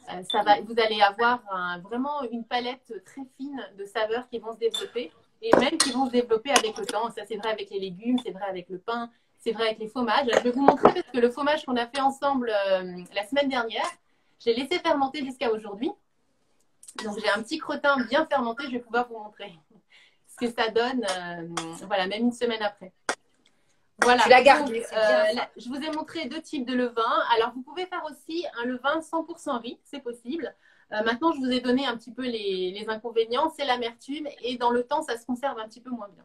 Speaker 2: Hein. ça va, vous allez avoir vraiment une palette très fine de saveurs qui vont se développer et même qui vont se développer avec le temps. Ça, c'est vrai avec les légumes, c'est vrai avec le pain, c'est vrai avec les fromages. Je vais vous montrer parce que le fromage qu'on a fait ensemble euh, la semaine dernière, j'ai laissé fermenter jusqu'à aujourd'hui. Donc, j'ai un petit crottin bien fermenté, je vais pouvoir vous montrer ce que ça donne, euh, voilà, même une semaine après. Voilà. Tu euh, je vous ai montré deux types de levain. Alors, vous pouvez faire aussi un levain 100% riz, c'est possible. Euh, maintenant, je vous ai donné un petit peu les, inconvénients, c'est l'amertume et dans le temps, ça se conserve un petit peu moins bien.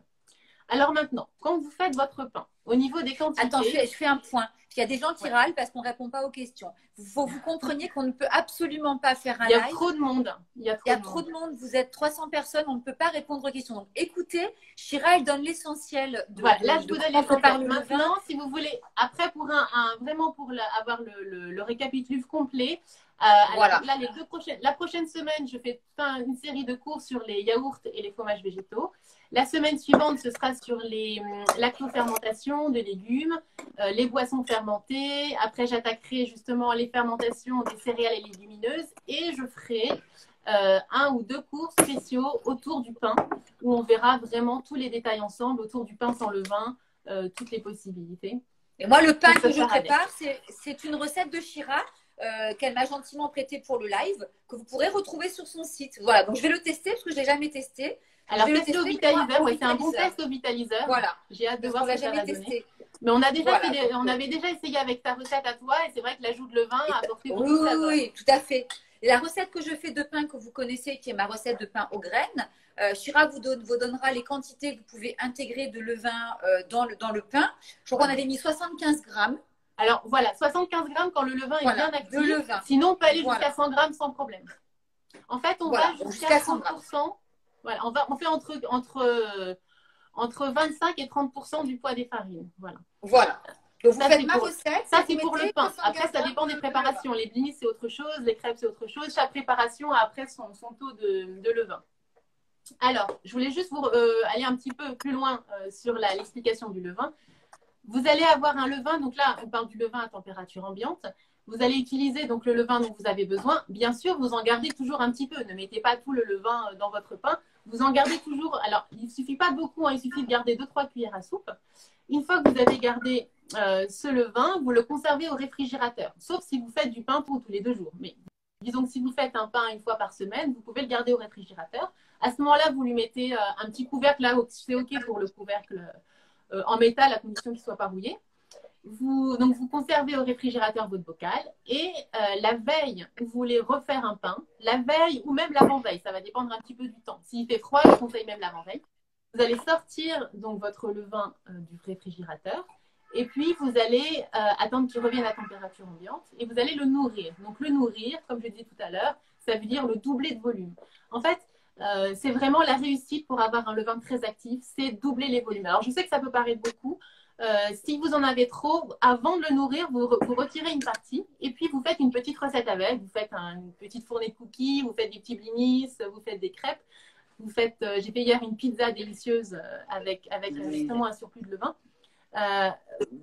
Speaker 2: Alors maintenant, quand vous faites votre pain, au niveau des quantités.
Speaker 1: Attends, je fais, un point. Il y a des gens qui râlent parce qu'on ne répond pas aux questions. Il faut que vous compreniez qu'on ne peut absolument pas faire un live.
Speaker 2: Il y a trop de monde.
Speaker 1: Il y a trop, de, monde. Vous êtes 300 personnes, on ne peut pas répondre aux questions. Donc écoutez, elle donne l'essentiel
Speaker 2: de. Voilà, là, je vous donne les Maintenant, si vous voulez, après, pour un, vraiment pour avoir le, le, le récapitulatif complet, euh, voilà. Là, les deux prochaines, la prochaine semaine, je fais une série de cours sur les yaourts et les fromages végétaux. La semaine suivante, ce sera sur les hum, lactofermentations de légumes, euh, les boissons fermentées. Après, j'attaquerai justement les fermentations des céréales et légumineuses et je ferai euh, un ou deux cours spéciaux autour du pain où on verra vraiment tous les détails ensemble autour du pain sans levain, toutes les possibilités.
Speaker 1: Et moi, le pain que je prépare, c'est une recette de Chirac euh, qu'elle m'a gentiment prêté pour le live, que vous pourrez retrouver sur son site. Voilà, donc je vais le tester parce que je l'ai jamais testé.
Speaker 2: Alors, tester au vitaliseur, c'est un bon test au vitaliseur.
Speaker 1: Voilà.
Speaker 2: J'ai hâte de voir ce que ça va donner. Mais on, a déjà on avait déjà essayé avec ta recette à toi et c'est vrai que l'ajout de levain a apporté beaucoup
Speaker 1: oui, Oui, oui, tout à fait. la recette que je fais de pain que vous connaissez, qui est ma recette de pain aux graines, euh, Shira vous, vous, donnera les quantités que vous pouvez intégrer de levain euh, dans, le, dans le pain. Je crois qu'on avait mis 75 grammes.
Speaker 2: Alors voilà, 75 grammes quand le levain est bien actif. Sinon, on peut aller jusqu'à 100 grammes sans problème. En fait, on va jusqu'à 100%. Voilà, on, va, on fait entre, entre, entre 25 et 30% du poids des farines. Voilà.
Speaker 1: Voilà.
Speaker 2: Donc, vous ça, faites ma recette. Ça, c'est pour le pain. Après, ça dépend des préparations. Les blinis, c'est autre chose. Les crêpes, c'est autre chose. Chaque préparation a après son, son taux de, de, levain. Alors, je voulais juste vous euh, aller un petit peu plus loin euh, sur l'explication du levain. Vous allez avoir un levain, donc là, on parle du levain à température ambiante. Vous allez utiliser donc le levain dont vous avez besoin. Bien sûr, vous en gardez toujours un petit peu. Ne mettez pas tout le levain euh, dans votre pain. Vous en gardez toujours. Alors, il ne suffit pas beaucoup, hein. il suffit de garder 2-3 cuillères à soupe. Une fois que vous avez gardé euh, ce levain, vous le conservez au réfrigérateur. Sauf si vous faites du pain pour tous les deux jours. Mais disons que si vous faites un pain une fois par semaine, vous pouvez le garder au réfrigérateur. À ce moment-là, vous lui mettez euh, un petit couvercle là, c'est OK pour le couvercle en métal à condition qu'il ne soit pas rouillé. Vous, donc, vous conservez au réfrigérateur votre bocal et euh, la veille, vous voulez refaire un pain, la veille ou même l'avant-veille, ça va dépendre un petit peu du temps. S'il fait froid, je conseille même l'avant-veille. Vous allez sortir donc votre levain euh, du réfrigérateur et puis vous allez attendre qu'il revienne à température ambiante et vous allez le nourrir. Donc le nourrir, comme je disais tout à l'heure, ça veut dire le doubler de volume. En fait, euh, c'est vraiment la réussite pour avoir un levain très actif, c'est doubler les volumes. Alors je sais que ça peut paraître beaucoup. Euh, si vous en avez trop, avant de le nourrir, vous, retirez une partie et puis vous faites une petite recette avec. Vous faites une petite fournée de cookies, vous faites des petits blinis, vous faites des crêpes. Vous faites, euh, j'ai fait hier une pizza délicieuse avec, avec justement un surplus de levain.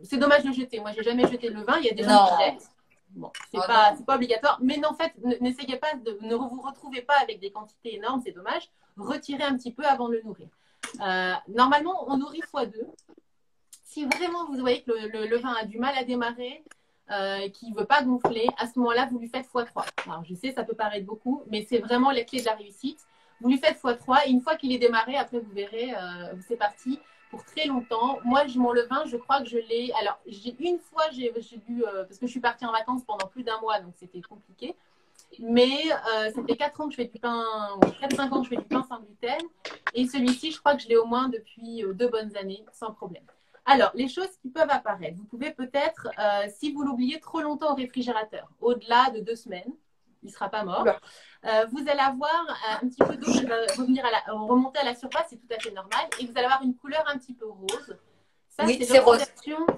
Speaker 2: c'est dommage de jeter. Moi, j'ai jamais jeté le levain. Il y a des gens qui jettent. Bon, c'est pas, pas obligatoire. Mais en fait, n'essayez pas de, ne vous retrouvez pas avec des quantités énormes, c'est dommage. Retirez un petit peu avant de le nourrir. Euh, normalement, on nourrit x2. Si vraiment vous voyez que le, levain a du mal à démarrer, euh, qui ne veut pas gonfler, à ce moment-là, vous lui faites x3. Alors, je sais, ça peut paraître beaucoup, mais c'est vraiment la clé de la réussite. Vous lui faites x3 et une fois qu'il est démarré, après, vous verrez, euh, c'est parti pour très longtemps. Moi, je, mon levain, je crois que je l'ai. Alors, j'ai une fois, j'ai dû. Euh, parce que je suis partie en vacances pendant plus d'un mois, donc c'était compliqué. Mais euh, ça fait 4 ans que je fais du pain, 4-5 ans que je fais du pain sans gluten. Et celui-ci, je crois que je l'ai au moins depuis deux bonnes années, sans problème. Alors, les choses qui peuvent apparaître. Vous pouvez peut-être, si vous l'oubliez trop longtemps au réfrigérateur, au-delà de deux semaines, il ne sera pas mort. Euh, vous allez avoir euh, un petit peu d'eau qui va revenir à la, remonter à la surface, c'est tout à fait normal. Et vous allez avoir une couleur un petit peu rose.
Speaker 1: Ça, oui, c'est rose.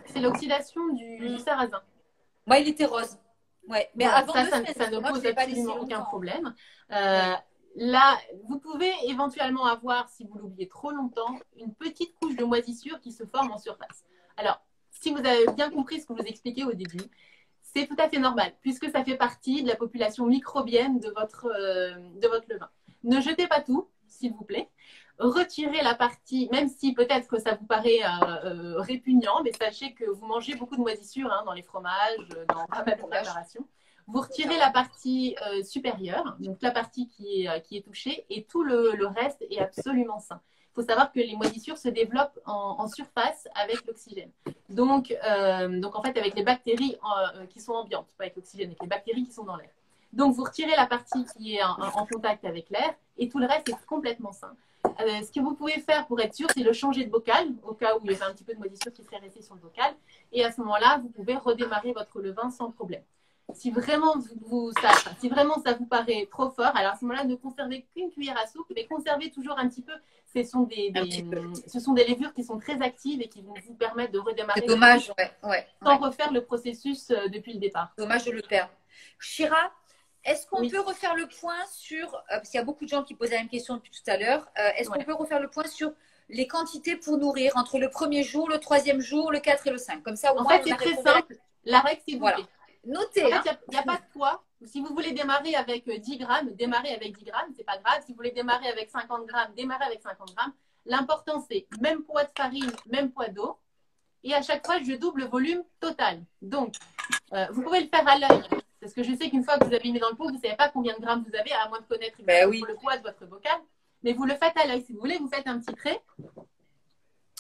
Speaker 2: C'est l'oxydation du, sarrasin.
Speaker 1: Moi, il était rose. Ouais, mais avant
Speaker 2: ça,
Speaker 1: deux
Speaker 2: ça,
Speaker 1: semaines,
Speaker 2: ça ne pose absolument aucun problème. Euh, Là, vous pouvez éventuellement avoir, si vous l'oubliez trop longtemps, une petite couche de moisissure qui se forme en surface. Alors, si vous avez bien compris ce que je vous expliquais au début, c'est tout à fait normal, puisque ça fait partie de la population microbienne de votre, euh, de votre levain. Ne jetez pas tout, s'il vous plaît. Retirez la partie, même si peut-être que ça vous paraît euh, euh, répugnant, mais sachez que vous mangez beaucoup de moisissures hein, dans les fromages, dans pas mal de préparations. Vous retirez la partie euh, supérieure, donc la partie qui est, euh, touchée, et tout le, reste est absolument sain. Il faut savoir que les moisissures se développent en, surface avec l'oxygène. Donc, euh, donc, en fait, avec les bactéries qui sont ambiantes, pas avec l'oxygène, avec les bactéries qui sont dans l'air. Donc, vous retirez la partie qui est en, contact avec l'air, et tout le reste est complètement sain. Ce que vous pouvez faire pour être sûr, c'est le changer de bocal, au cas où il y avait un petit peu de moisissure qui serait restée sur le bocal. Et à ce moment-là, vous pouvez redémarrer votre levain sans problème. Si vraiment, vous, ça, si vraiment ça vous paraît trop fort, alors à ce moment-là, ne conservez qu'une cuillère à soupe, mais conservez toujours un petit peu. Ce sont des, des ce sont des levures qui sont très actives et qui vont vous permettre de redémarrer.
Speaker 1: C'est dommage, ouais, ouais,
Speaker 2: Sans
Speaker 1: ouais.
Speaker 2: refaire le processus euh, depuis le départ.
Speaker 1: Dommage de le perdre. Chira, est-ce qu'on
Speaker 2: Oui.
Speaker 1: peut refaire le point sur, euh, parce qu'il y a beaucoup de gens qui posent la même question depuis tout à l'heure, euh, est-ce qu'on peut refaire le point sur les quantités pour nourrir entre le premier jour, le troisième jour, le 4 et le 5 Comme ça, au
Speaker 2: En
Speaker 1: moins,
Speaker 2: fait, c'est très simple. La règle, c'est
Speaker 1: Voilà. Notez,
Speaker 2: En
Speaker 1: hein.
Speaker 2: fait, il n'y a, pas de poids. Si vous voulez démarrer avec euh, 10 grammes, démarrez avec 10 grammes, c'est pas grave. Si vous voulez démarrer avec 50 grammes, démarrez avec 50 grammes. L'important, c'est même poids de farine, même poids d'eau. Et à chaque fois, je double le volume total. Donc, euh, vous pouvez le faire à l'œil. Parce que je sais qu'une fois que vous avez mis dans le pot, vous ne savez pas combien de grammes vous avez, à moins de connaître
Speaker 1: Ben oui.
Speaker 2: le poids de votre bocal. Mais vous le faites à l'œil. Si vous voulez, vous faites un petit trait.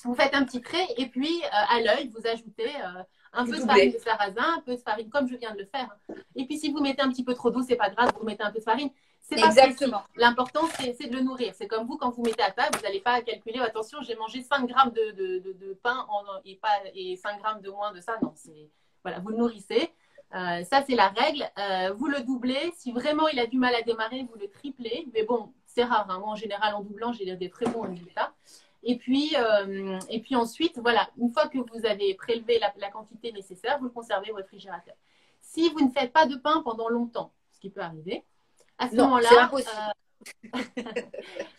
Speaker 2: Vous faites un petit trait et puis euh, à l'œil, vous ajoutez euh, un peu de farine de sarrasin, un peu de farine, comme je viens de le faire. Et puis si vous mettez un petit peu trop d'eau, c'est pas grave, vous mettez un peu de farine. C'est pas
Speaker 1: Exactement.
Speaker 2: L'important, c'est de le nourrir. C'est comme vous, quand vous mettez à table, vous n'allez pas calculer, attention, j'ai mangé 5 grammes de, de, de- de pain en- et, pas, et 5 grammes de moins de ça. Non, c'est voilà, vous le nourrissez. Euh, ça, c'est la règle. Euh, vous le doublez. Si vraiment il a du mal à démarrer, vous le triplez. Mais bon, c'est rare. hein. Moi, en général, en doublant, j'ai des très bons résultats. Et puis, euh, et puis ensuite, voilà, une fois que vous avez prélevé la, la quantité nécessaire, vous le conservez au réfrigérateur. Si vous ne faites pas de pain pendant longtemps, ce qui peut arriver, à ce moment-là, euh,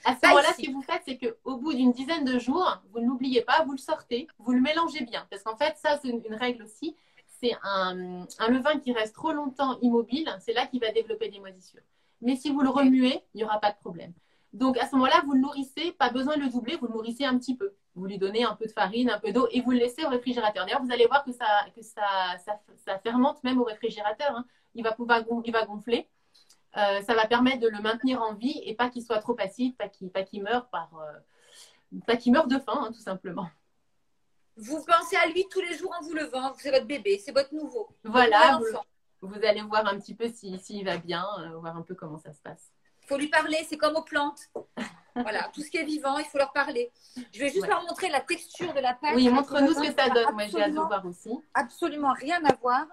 Speaker 2: à ce moment-là,
Speaker 1: ici.
Speaker 2: ce que vous faites, c'est qu'au bout d'une dizaine de jours, vous ne l'oubliez pas, vous le sortez, vous le mélangez bien. Parce qu'en fait, ça, c'est une, une règle aussi. C'est un, un levain qui reste trop longtemps immobile, c'est là qu'il va développer des moisissures. Mais si vous le remuez, il n'y aura pas de problème. Donc à ce moment-là, vous le nourrissez, pas besoin de le doubler, vous le nourrissez un petit peu. Vous lui donnez un peu de farine, un peu d'eau et vous le laissez au réfrigérateur. D'ailleurs, vous allez voir que ça, que ça, ça, ça fermente même au réfrigérateur. hein. Il, va pouvoir, gon- il va gonfler. Euh, ça va permettre de le maintenir en vie et pas qu'il soit trop acide, pas qu'il meure par, euh, pas qu'il meure de faim, hein, tout simplement.
Speaker 1: Vous pensez à lui tous les jours en vous levant. C'est votre bébé, c'est votre nouveau.
Speaker 2: Voilà, vous, allez voir un petit peu s'il s'il va bien, euh, voir un peu comment ça se passe.
Speaker 1: Faut lui parler, c'est comme aux plantes. Voilà, tout ce qui est vivant, il faut leur parler. Je vais juste
Speaker 2: Ouais.
Speaker 1: leur montrer la texture de la pâte.
Speaker 2: Oui, montre-nous ce que ça donne. Moi, j'ai hâte de
Speaker 1: Absolument-
Speaker 2: voir aussi.
Speaker 1: Absolument rien à voir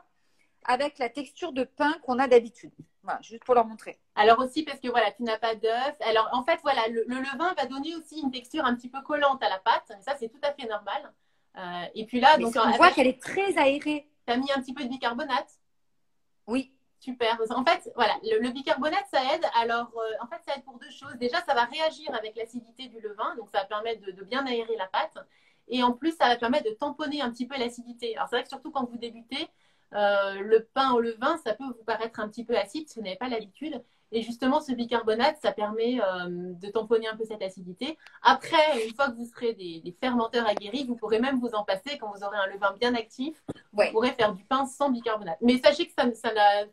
Speaker 1: avec la texture de pain qu'on a d'habitude. Voilà, juste pour leur montrer.
Speaker 2: Alors aussi parce que voilà, tu n'as pas d'œuf. Alors en fait, voilà, le, le levain va donner aussi une texture un petit peu collante à la pâte. Ça, c'est tout à fait normal. Euh, et puis là,
Speaker 1: Mais
Speaker 2: donc,
Speaker 1: on
Speaker 2: tu
Speaker 1: voit qu'elle est très aérée.
Speaker 2: as mis un petit peu de bicarbonate?
Speaker 1: Oui,
Speaker 2: Super. En fait, voilà, le, le bicarbonate, ça aide. Alors, euh, en fait, ça aide pour deux choses. Déjà, ça va réagir avec l'acidité du levain, donc ça va permettre de, de bien aérer la pâte. Et en plus, ça va permettre de tamponner un petit peu l'acidité. Alors, c'est vrai que surtout quand vous débutez, euh, le pain au levain, ça peut vous paraître un petit peu acide si vous n'avez pas l'habitude. Et justement, ce bicarbonate, ça permet euh, de tamponner un peu cette acidité. Après, une fois que vous serez des, des fermenteurs aguerris, vous pourrez même vous en passer quand vous aurez un levain bien actif.
Speaker 1: Ouais.
Speaker 2: Vous pourrez faire du pain sans bicarbonate. Mais sachez que ça, ça n'a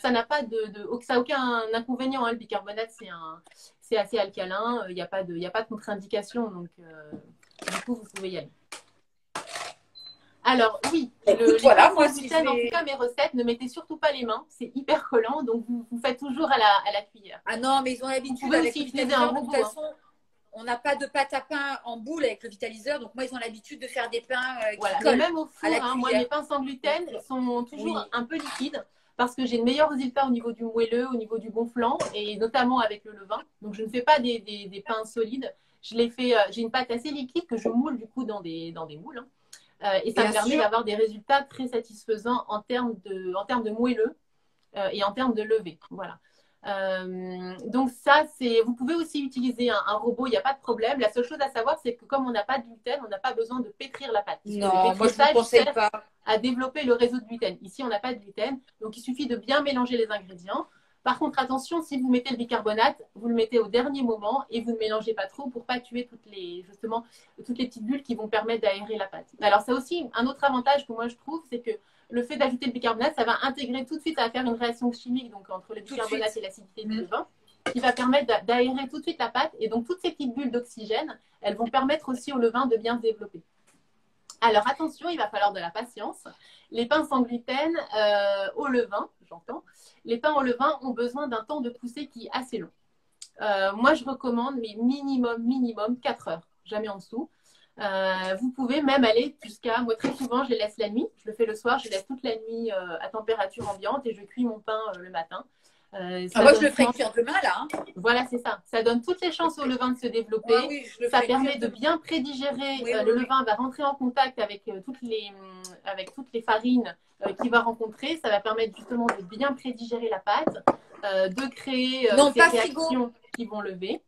Speaker 2: ça n'a pas de, de ça a aucun inconvénient. hein. Le bicarbonate, c'est un, c'est assez alcalin. Il n'y a pas de, il a pas de contre-indication. Donc, euh, du coup, vous pouvez y aller. Alors, oui,
Speaker 1: Écoute,
Speaker 2: le,
Speaker 1: voilà, moi, si
Speaker 2: en tout cas, mes recettes, ne mettez surtout pas les mains. C'est hyper collant. Donc, vous, vous faites toujours à la, à la cuillère.
Speaker 1: Ah non, mais ils ont l'habitude avec le vitaliseur. De toute
Speaker 2: robot,
Speaker 1: façon, on n'a pas de pâte à pain en boule avec le vitaliseur. Donc moi, ils ont l'habitude de faire des pains euh, qui
Speaker 2: Voilà. Mais même au four,
Speaker 1: à la
Speaker 2: hein, moi, mes pains sans gluten sont toujours
Speaker 1: Oui.
Speaker 2: un peu liquides parce que j'ai de meilleurs résultats au niveau du moelleux, au niveau du gonflant et notamment avec le levain. Donc, je ne fais pas des, des- des pains solides. Je les fais, euh, j'ai une pâte assez liquide que je moule du coup dans des, dans des moules. hein. Euh, et ça
Speaker 1: Bien
Speaker 2: me permet d'avoir des résultats très satisfaisants en termes de, en termes de moelleux et en termes de levée. Voilà. Donc ça, c'est. Vous pouvez aussi utiliser un, robot, il n'y a pas de problème. La seule chose à savoir, c'est que comme on n'a pas de gluten, on n'a pas besoin de pétrir la pâte.
Speaker 1: Non, moi je ne conseille pas.
Speaker 2: À développer le réseau de gluten. Ici, on n'a pas de gluten, donc il suffit de bien mélanger les ingrédients. Par contre, attention, si vous mettez le bicarbonate, vous le mettez au dernier moment et vous ne mélangez pas trop pour pas tuer toutes les, justement, toutes les petites bulles qui vont permettre d'aérer la pâte. Alors, c'est aussi un autre avantage que moi je trouve, c'est que le fait d'ajouter le bicarbonate, ça va intégrer tout de suite, à faire une réaction chimique donc entre le bicarbonate et l'acidité du mm. vin, qui va permettre d'aérer tout de suite la pâte. Et donc, toutes ces petites bulles d'oxygène, elles vont permettre aussi au levain de bien se développer. Alors attention, il va falloir de la patience. Les pains sans gluten euh, au levain, j'entends, les pains au levain ont besoin d'un temps de poussée qui est assez long. Euh, moi, je recommande, mais minimum, minimum 4 heures, jamais en dessous. Euh, vous pouvez même aller jusqu'à, moi très souvent, je les laisse la nuit. Je le fais le soir, je les laisse toute la nuit à température ambiante et je cuis mon pain le matin.
Speaker 1: Euh, ah, moi, je le ferai cuire demain, là. Hein.
Speaker 2: Voilà, c'est ça. Ça donne toutes les chances au levain de se développer. Ah ça permet de bien prédigérer. Euh, le levain va rentrer en contact avec, euh, toutes, les, avec toutes les farines qu'il va rencontrer. Ça va permettre justement de bien prédigérer la pâte, de créer des réactions qui vont lever.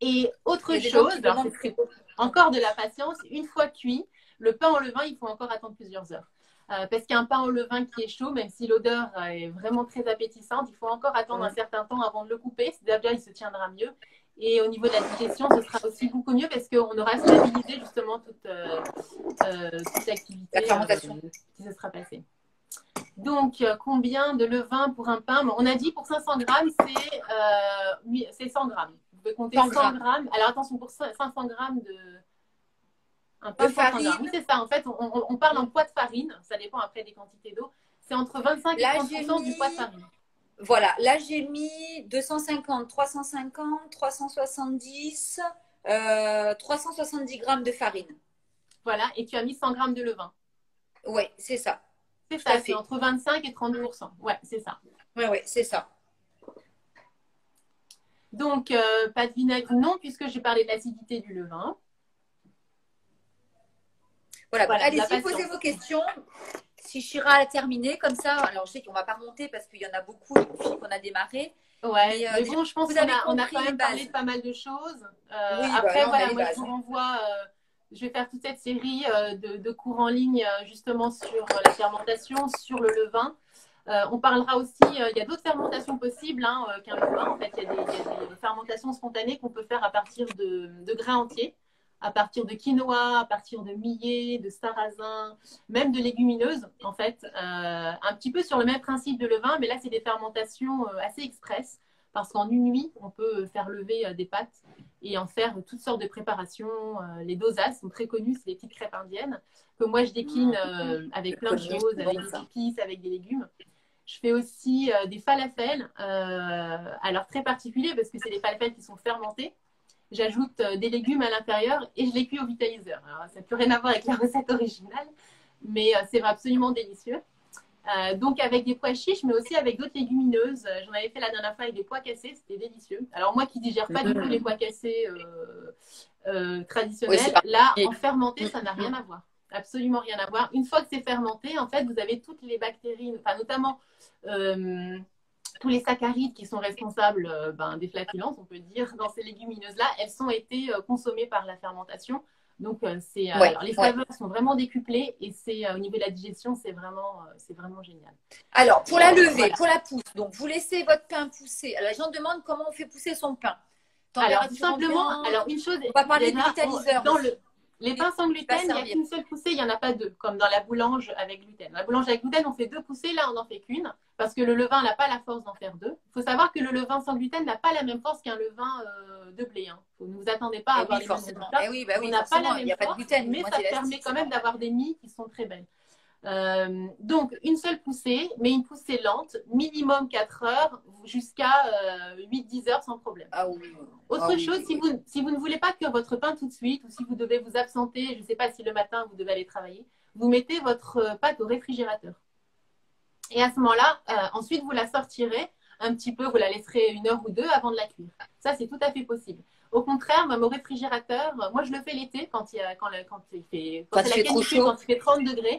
Speaker 2: Et autre chose, encore de la patience, une fois cuit, le pain au levain, il faut encore attendre plusieurs heures. Euh, parce qu'un pain au levain qui est chaud, même si l'odeur est vraiment très appétissante, il faut encore attendre un certain temps avant de le couper. Déjà, il se tiendra mieux. Et au niveau de la digestion, ce sera aussi beaucoup mieux parce qu'on aura stabilisé justement toute, euh, euh, l'activité
Speaker 1: la fermentation
Speaker 2: qui se sera passée. Donc, combien de levain pour un pain? On a dit pour 500 grammes, c'est 100 grammes. Pouvez compter 100 grammes. Alors attention, pour 500 grammes de, un de farine. Oui, c'est ça. En fait, on, parle en poids de farine. Ça dépend après des quantités d'eau. C'est entre 25 et 30 du poids de farine.
Speaker 1: Voilà. Là, j'ai mis 250, 350, 370, 370 grammes de farine.
Speaker 2: Voilà. Et tu as mis 100 grammes de levain.
Speaker 1: Oui, c'est ça.
Speaker 2: C'est ça. C'est entre 25 et 30% Ouais, c'est ça.
Speaker 1: Oui, oui, c'est ça.
Speaker 2: Donc, euh, pas de vinaigre, non, puisque j'ai parlé de l'acidité du levain.
Speaker 1: Voilà, allez-y, posez vos questions. Si Chira a terminé comme ça, alors je sais qu'on ne va pas remonter parce qu'il y en a beaucoup qu'on a démarré.
Speaker 2: Ouais, mais, euh, bon, je pense qu'on a, on a quand même parlé de pas mal de choses. Euh, oui, après, voilà, moi, je vous renvoie. Je vais faire toute cette série de, cours en ligne justement sur la fermentation, sur le levain. On parlera aussi, il y a d'autres fermentations possibles hein, qu'un levain. En fait, il y, a des, fermentations spontanées qu'on peut faire à partir de, de grains entiers à partir de quinoa, à partir de millet, de sarrasin, même de légumineuses, en fait, euh, un petit peu sur le même principe de levain, mais là, c'est des fermentations euh, assez express, parce qu'en une nuit, on peut faire lever euh, des pâtes et en faire toutes sortes de préparations. les dosas sont très connus, c'est des petites crêpes indiennes, que moi, je décline avec plein de choses, avec des épices, avec des légumes. Je fais aussi des falafels, alors très particuliers, parce que c'est des falafels qui sont fermentés j'ajoute euh, des légumes à l'intérieur et je les cuis au vitaliseur. ça n'a plus rien à voir avec la recette originale, mais euh, c'est absolument délicieux. Euh, donc avec des pois chiches, mais aussi avec d'autres légumineuses. J'en avais fait la dernière fois avec des pois cassés, c'était délicieux. Alors moi qui digère pas du tout les pois cassés traditionnels, là en fermenté, ça n'a rien à voir. Absolument rien à voir. Une fois que c'est fermenté, en fait, vous avez toutes les bactéries, enfin notamment tous les saccharides qui sont responsables euh, ben, des flatulences, on peut dire, dans ces légumineuses-là, elles ont été euh, consommées par la fermentation. Donc, euh, c'est, les saveurs sont vraiment décuplées et c'est au niveau de la digestion, c'est vraiment, c'est vraiment génial.
Speaker 1: Alors, pour la levée, pour la pousse, donc vous laissez votre pain pousser. Alors, les gens demandent comment on fait pousser son pain.
Speaker 2: alors, tout simplement, alors une chose,
Speaker 1: on va parler de vitaliseur.
Speaker 2: Dans le, les pains sans gluten, il n'y a qu'une seule poussée, il n'y en a pas deux, comme dans la boulange avec gluten. La boulange avec gluten, on fait deux poussées, là, on n'en fait qu'une, parce que le levain n'a pas la force d'en faire deux. Il faut savoir que le levain sans gluten n'a pas la même force qu'un levain euh, de blé. Hein. ne vous attendez pas à eh avoir les
Speaker 1: mêmes eh oui, bah
Speaker 2: oui, On n'a pas la même force, gluten, mais ça permet quand même d'avoir des mie qui sont très belles. Euh, donc, une seule poussée, mais une poussée lente, minimum 4 heures, jusqu'à 8-10 euh, heures sans problème.
Speaker 1: Ah oui.
Speaker 2: Autre ah chose, si, vous, si vous ne voulez pas cuire votre pain tout de suite, ou si vous devez vous absenter, je ne sais pas si le matin vous devez aller travailler, vous mettez votre euh, pâte au réfrigérateur. Et à ce moment-là, ensuite, vous la sortirez un petit peu, vous la laisserez une heure ou deux avant de la cuire. Ça, c'est tout à fait possible. Au contraire, même au réfrigérateur, moi je le fais l'été quand il, quand, quand il fait, quand, quand il fait trop chaud. quand il fait 30 degrés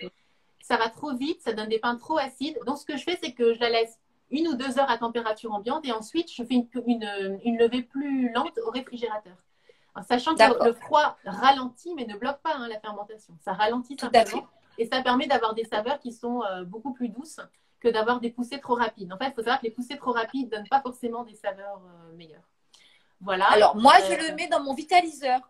Speaker 2: ça va trop vite, ça donne des pains trop acides. Donc, ce que je fais, c'est que je la laisse une ou deux heures à température ambiante et ensuite, je fais une, une, levée plus lente au réfrigérateur. sachant que le froid ralentit, mais ne bloque pas hein, la fermentation. Ça ralentit simplement. Et ça permet d'avoir des saveurs qui sont euh, beaucoup plus douces que d'avoir des poussées trop rapides. En fait, il faut savoir que les poussées trop rapides ne donnent pas forcément des saveurs euh, meilleures.
Speaker 1: Voilà. Alors, moi, je le mets dans mon vitaliseur.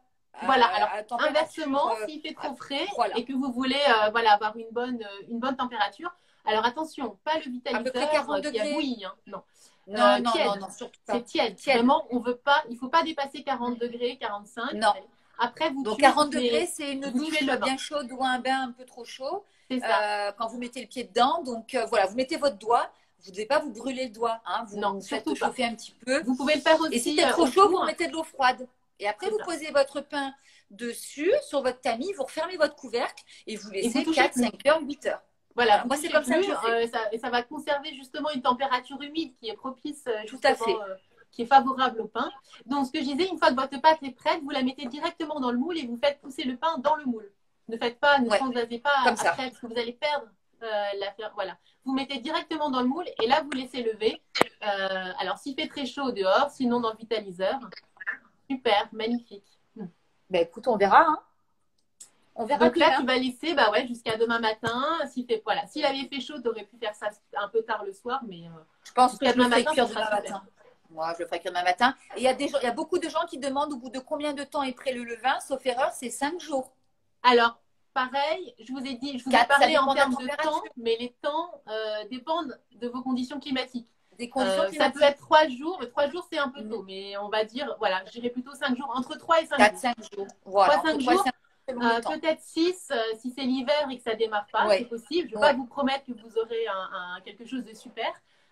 Speaker 2: Voilà, alors inversement, s'il fait trop frais et que vous voulez voilà, avoir une bonne, une bonne température, alors attention, pas le vitaliseur 40 qui a bouilli, hein. non.
Speaker 1: Non, euh, non, non, non,
Speaker 2: C'est tiède. Vraiment, on veut pas, il faut pas dépasser 40 degrés, 45.
Speaker 1: Non.
Speaker 2: Après, vous
Speaker 1: Donc 40 degrés, c'est une douche bien chaude ou un bain un peu trop chaud. C'est ça. Euh, quand vous mettez le pied dedans, donc euh, voilà, vous mettez votre doigt. Vous ne devez pas vous brûler le doigt. Hein. Vous,
Speaker 2: non,
Speaker 1: faites chauffer un petit peu.
Speaker 2: Vous pouvez le faire aussi.
Speaker 1: Et si c'est trop chaud, vous mettez de l'eau froide. Et après, vous posez votre pain dessus, sur votre tamis, vous refermez votre couvercle et vous laissez 4, 5 heures, 8 heures.
Speaker 2: Voilà, moi c'est comme ça, euh, ça, et ça va conserver justement une température humide qui est propice, euh, Tout à fait. Euh, qui est favorable au pain. Donc ce que je disais, une fois que votre pâte est prête, vous la mettez directement dans le moule et vous faites pousser le pain dans le moule. Ne faites pas, ne ouais, pas comme après parce que vous allez perdre la Voilà, vous mettez directement dans le moule et là vous laissez lever. alors s'il fait très chaud dehors, sinon dans le vitaliseur. Super, magnifique.
Speaker 1: Ben écoute, on verra. Hein.
Speaker 2: On verra Donc là, tu vas laisser bah ouais, jusqu'à demain matin. S'il fait, voilà. S'il avait fait chaud, tu aurais pu faire ça un peu tard le soir, mais euh,
Speaker 1: je pense que demain matin, demain matin. Moi, je le ferai demain matin. Et il y, a des il y a beaucoup de gens qui demandent au bout de combien de temps est prêt le levain. Sauf erreur, c'est 5 jours.
Speaker 2: Alors, pareil, je vous ai dit, je vous ai parlé en termes de temps, mais les temps euh, dépendent de vos conditions climatiques. Des conditions euh, ça peut être 3 jours, mais 3 jours c'est un peu tôt, mais on va dire, voilà, je dirais plutôt 5 jours, entre 3 et 5
Speaker 1: 4, jours. 5 jours. Voilà,
Speaker 2: 3, 5 jours. Euh, peut-être 6 euh, si c'est l'hiver et que ça démarre pas, c'est possible. Je ne vais pas vous promettre que vous aurez un, quelque chose de super.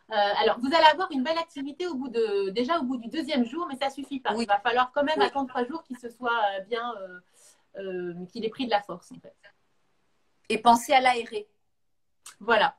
Speaker 2: Euh, alors, vous allez avoir une belle activité au bout de, déjà au bout du deuxième jour, mais ça suffit pas. Il va falloir quand même attendre trois jours qu'il se soit bien, qu'il ait pris de la force en fait.
Speaker 1: Et pensez à l'aérer.
Speaker 2: Voilà.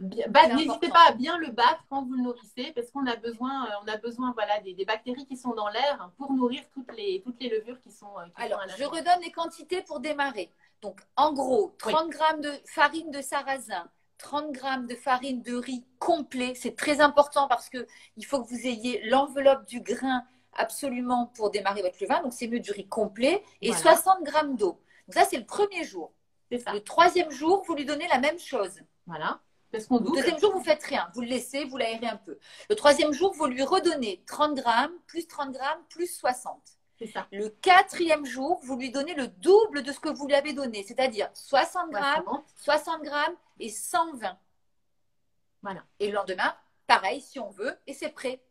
Speaker 2: Bah, n'hésitez pas à bien le battre quand vous le nourrissez, parce qu'on a besoin, euh, on a besoin voilà, des, bactéries qui sont dans l'air pour nourrir toutes les, toutes les levures qui sont. Euh,
Speaker 1: Alors, je redonne les quantités pour démarrer. Donc, en gros, 30 g de farine de sarrasin, 30 g de farine de riz complet. C'est très important parce que il faut que vous ayez l'enveloppe du grain absolument pour démarrer votre levain. Donc, c'est mieux du riz complet et 60 g d'eau. Donc, ça, c'est le premier jour. Ça. Le troisième jour, vous lui donnez la même chose.
Speaker 2: Voilà.
Speaker 1: Le deuxième jour, vous faites rien. Vous le laissez, vous l'aérez un peu. Le troisième jour, vous lui redonnez 30 grammes, plus 30 grammes, plus 60.
Speaker 2: C'est ça.
Speaker 1: Le quatrième jour, vous lui donnez le double de ce que vous lui avez donné, c'est-à-dire 60 grammes, 60 grammes et 120.
Speaker 2: Voilà.
Speaker 1: Et le lendemain, pareil, si on veut, et c'est prêt.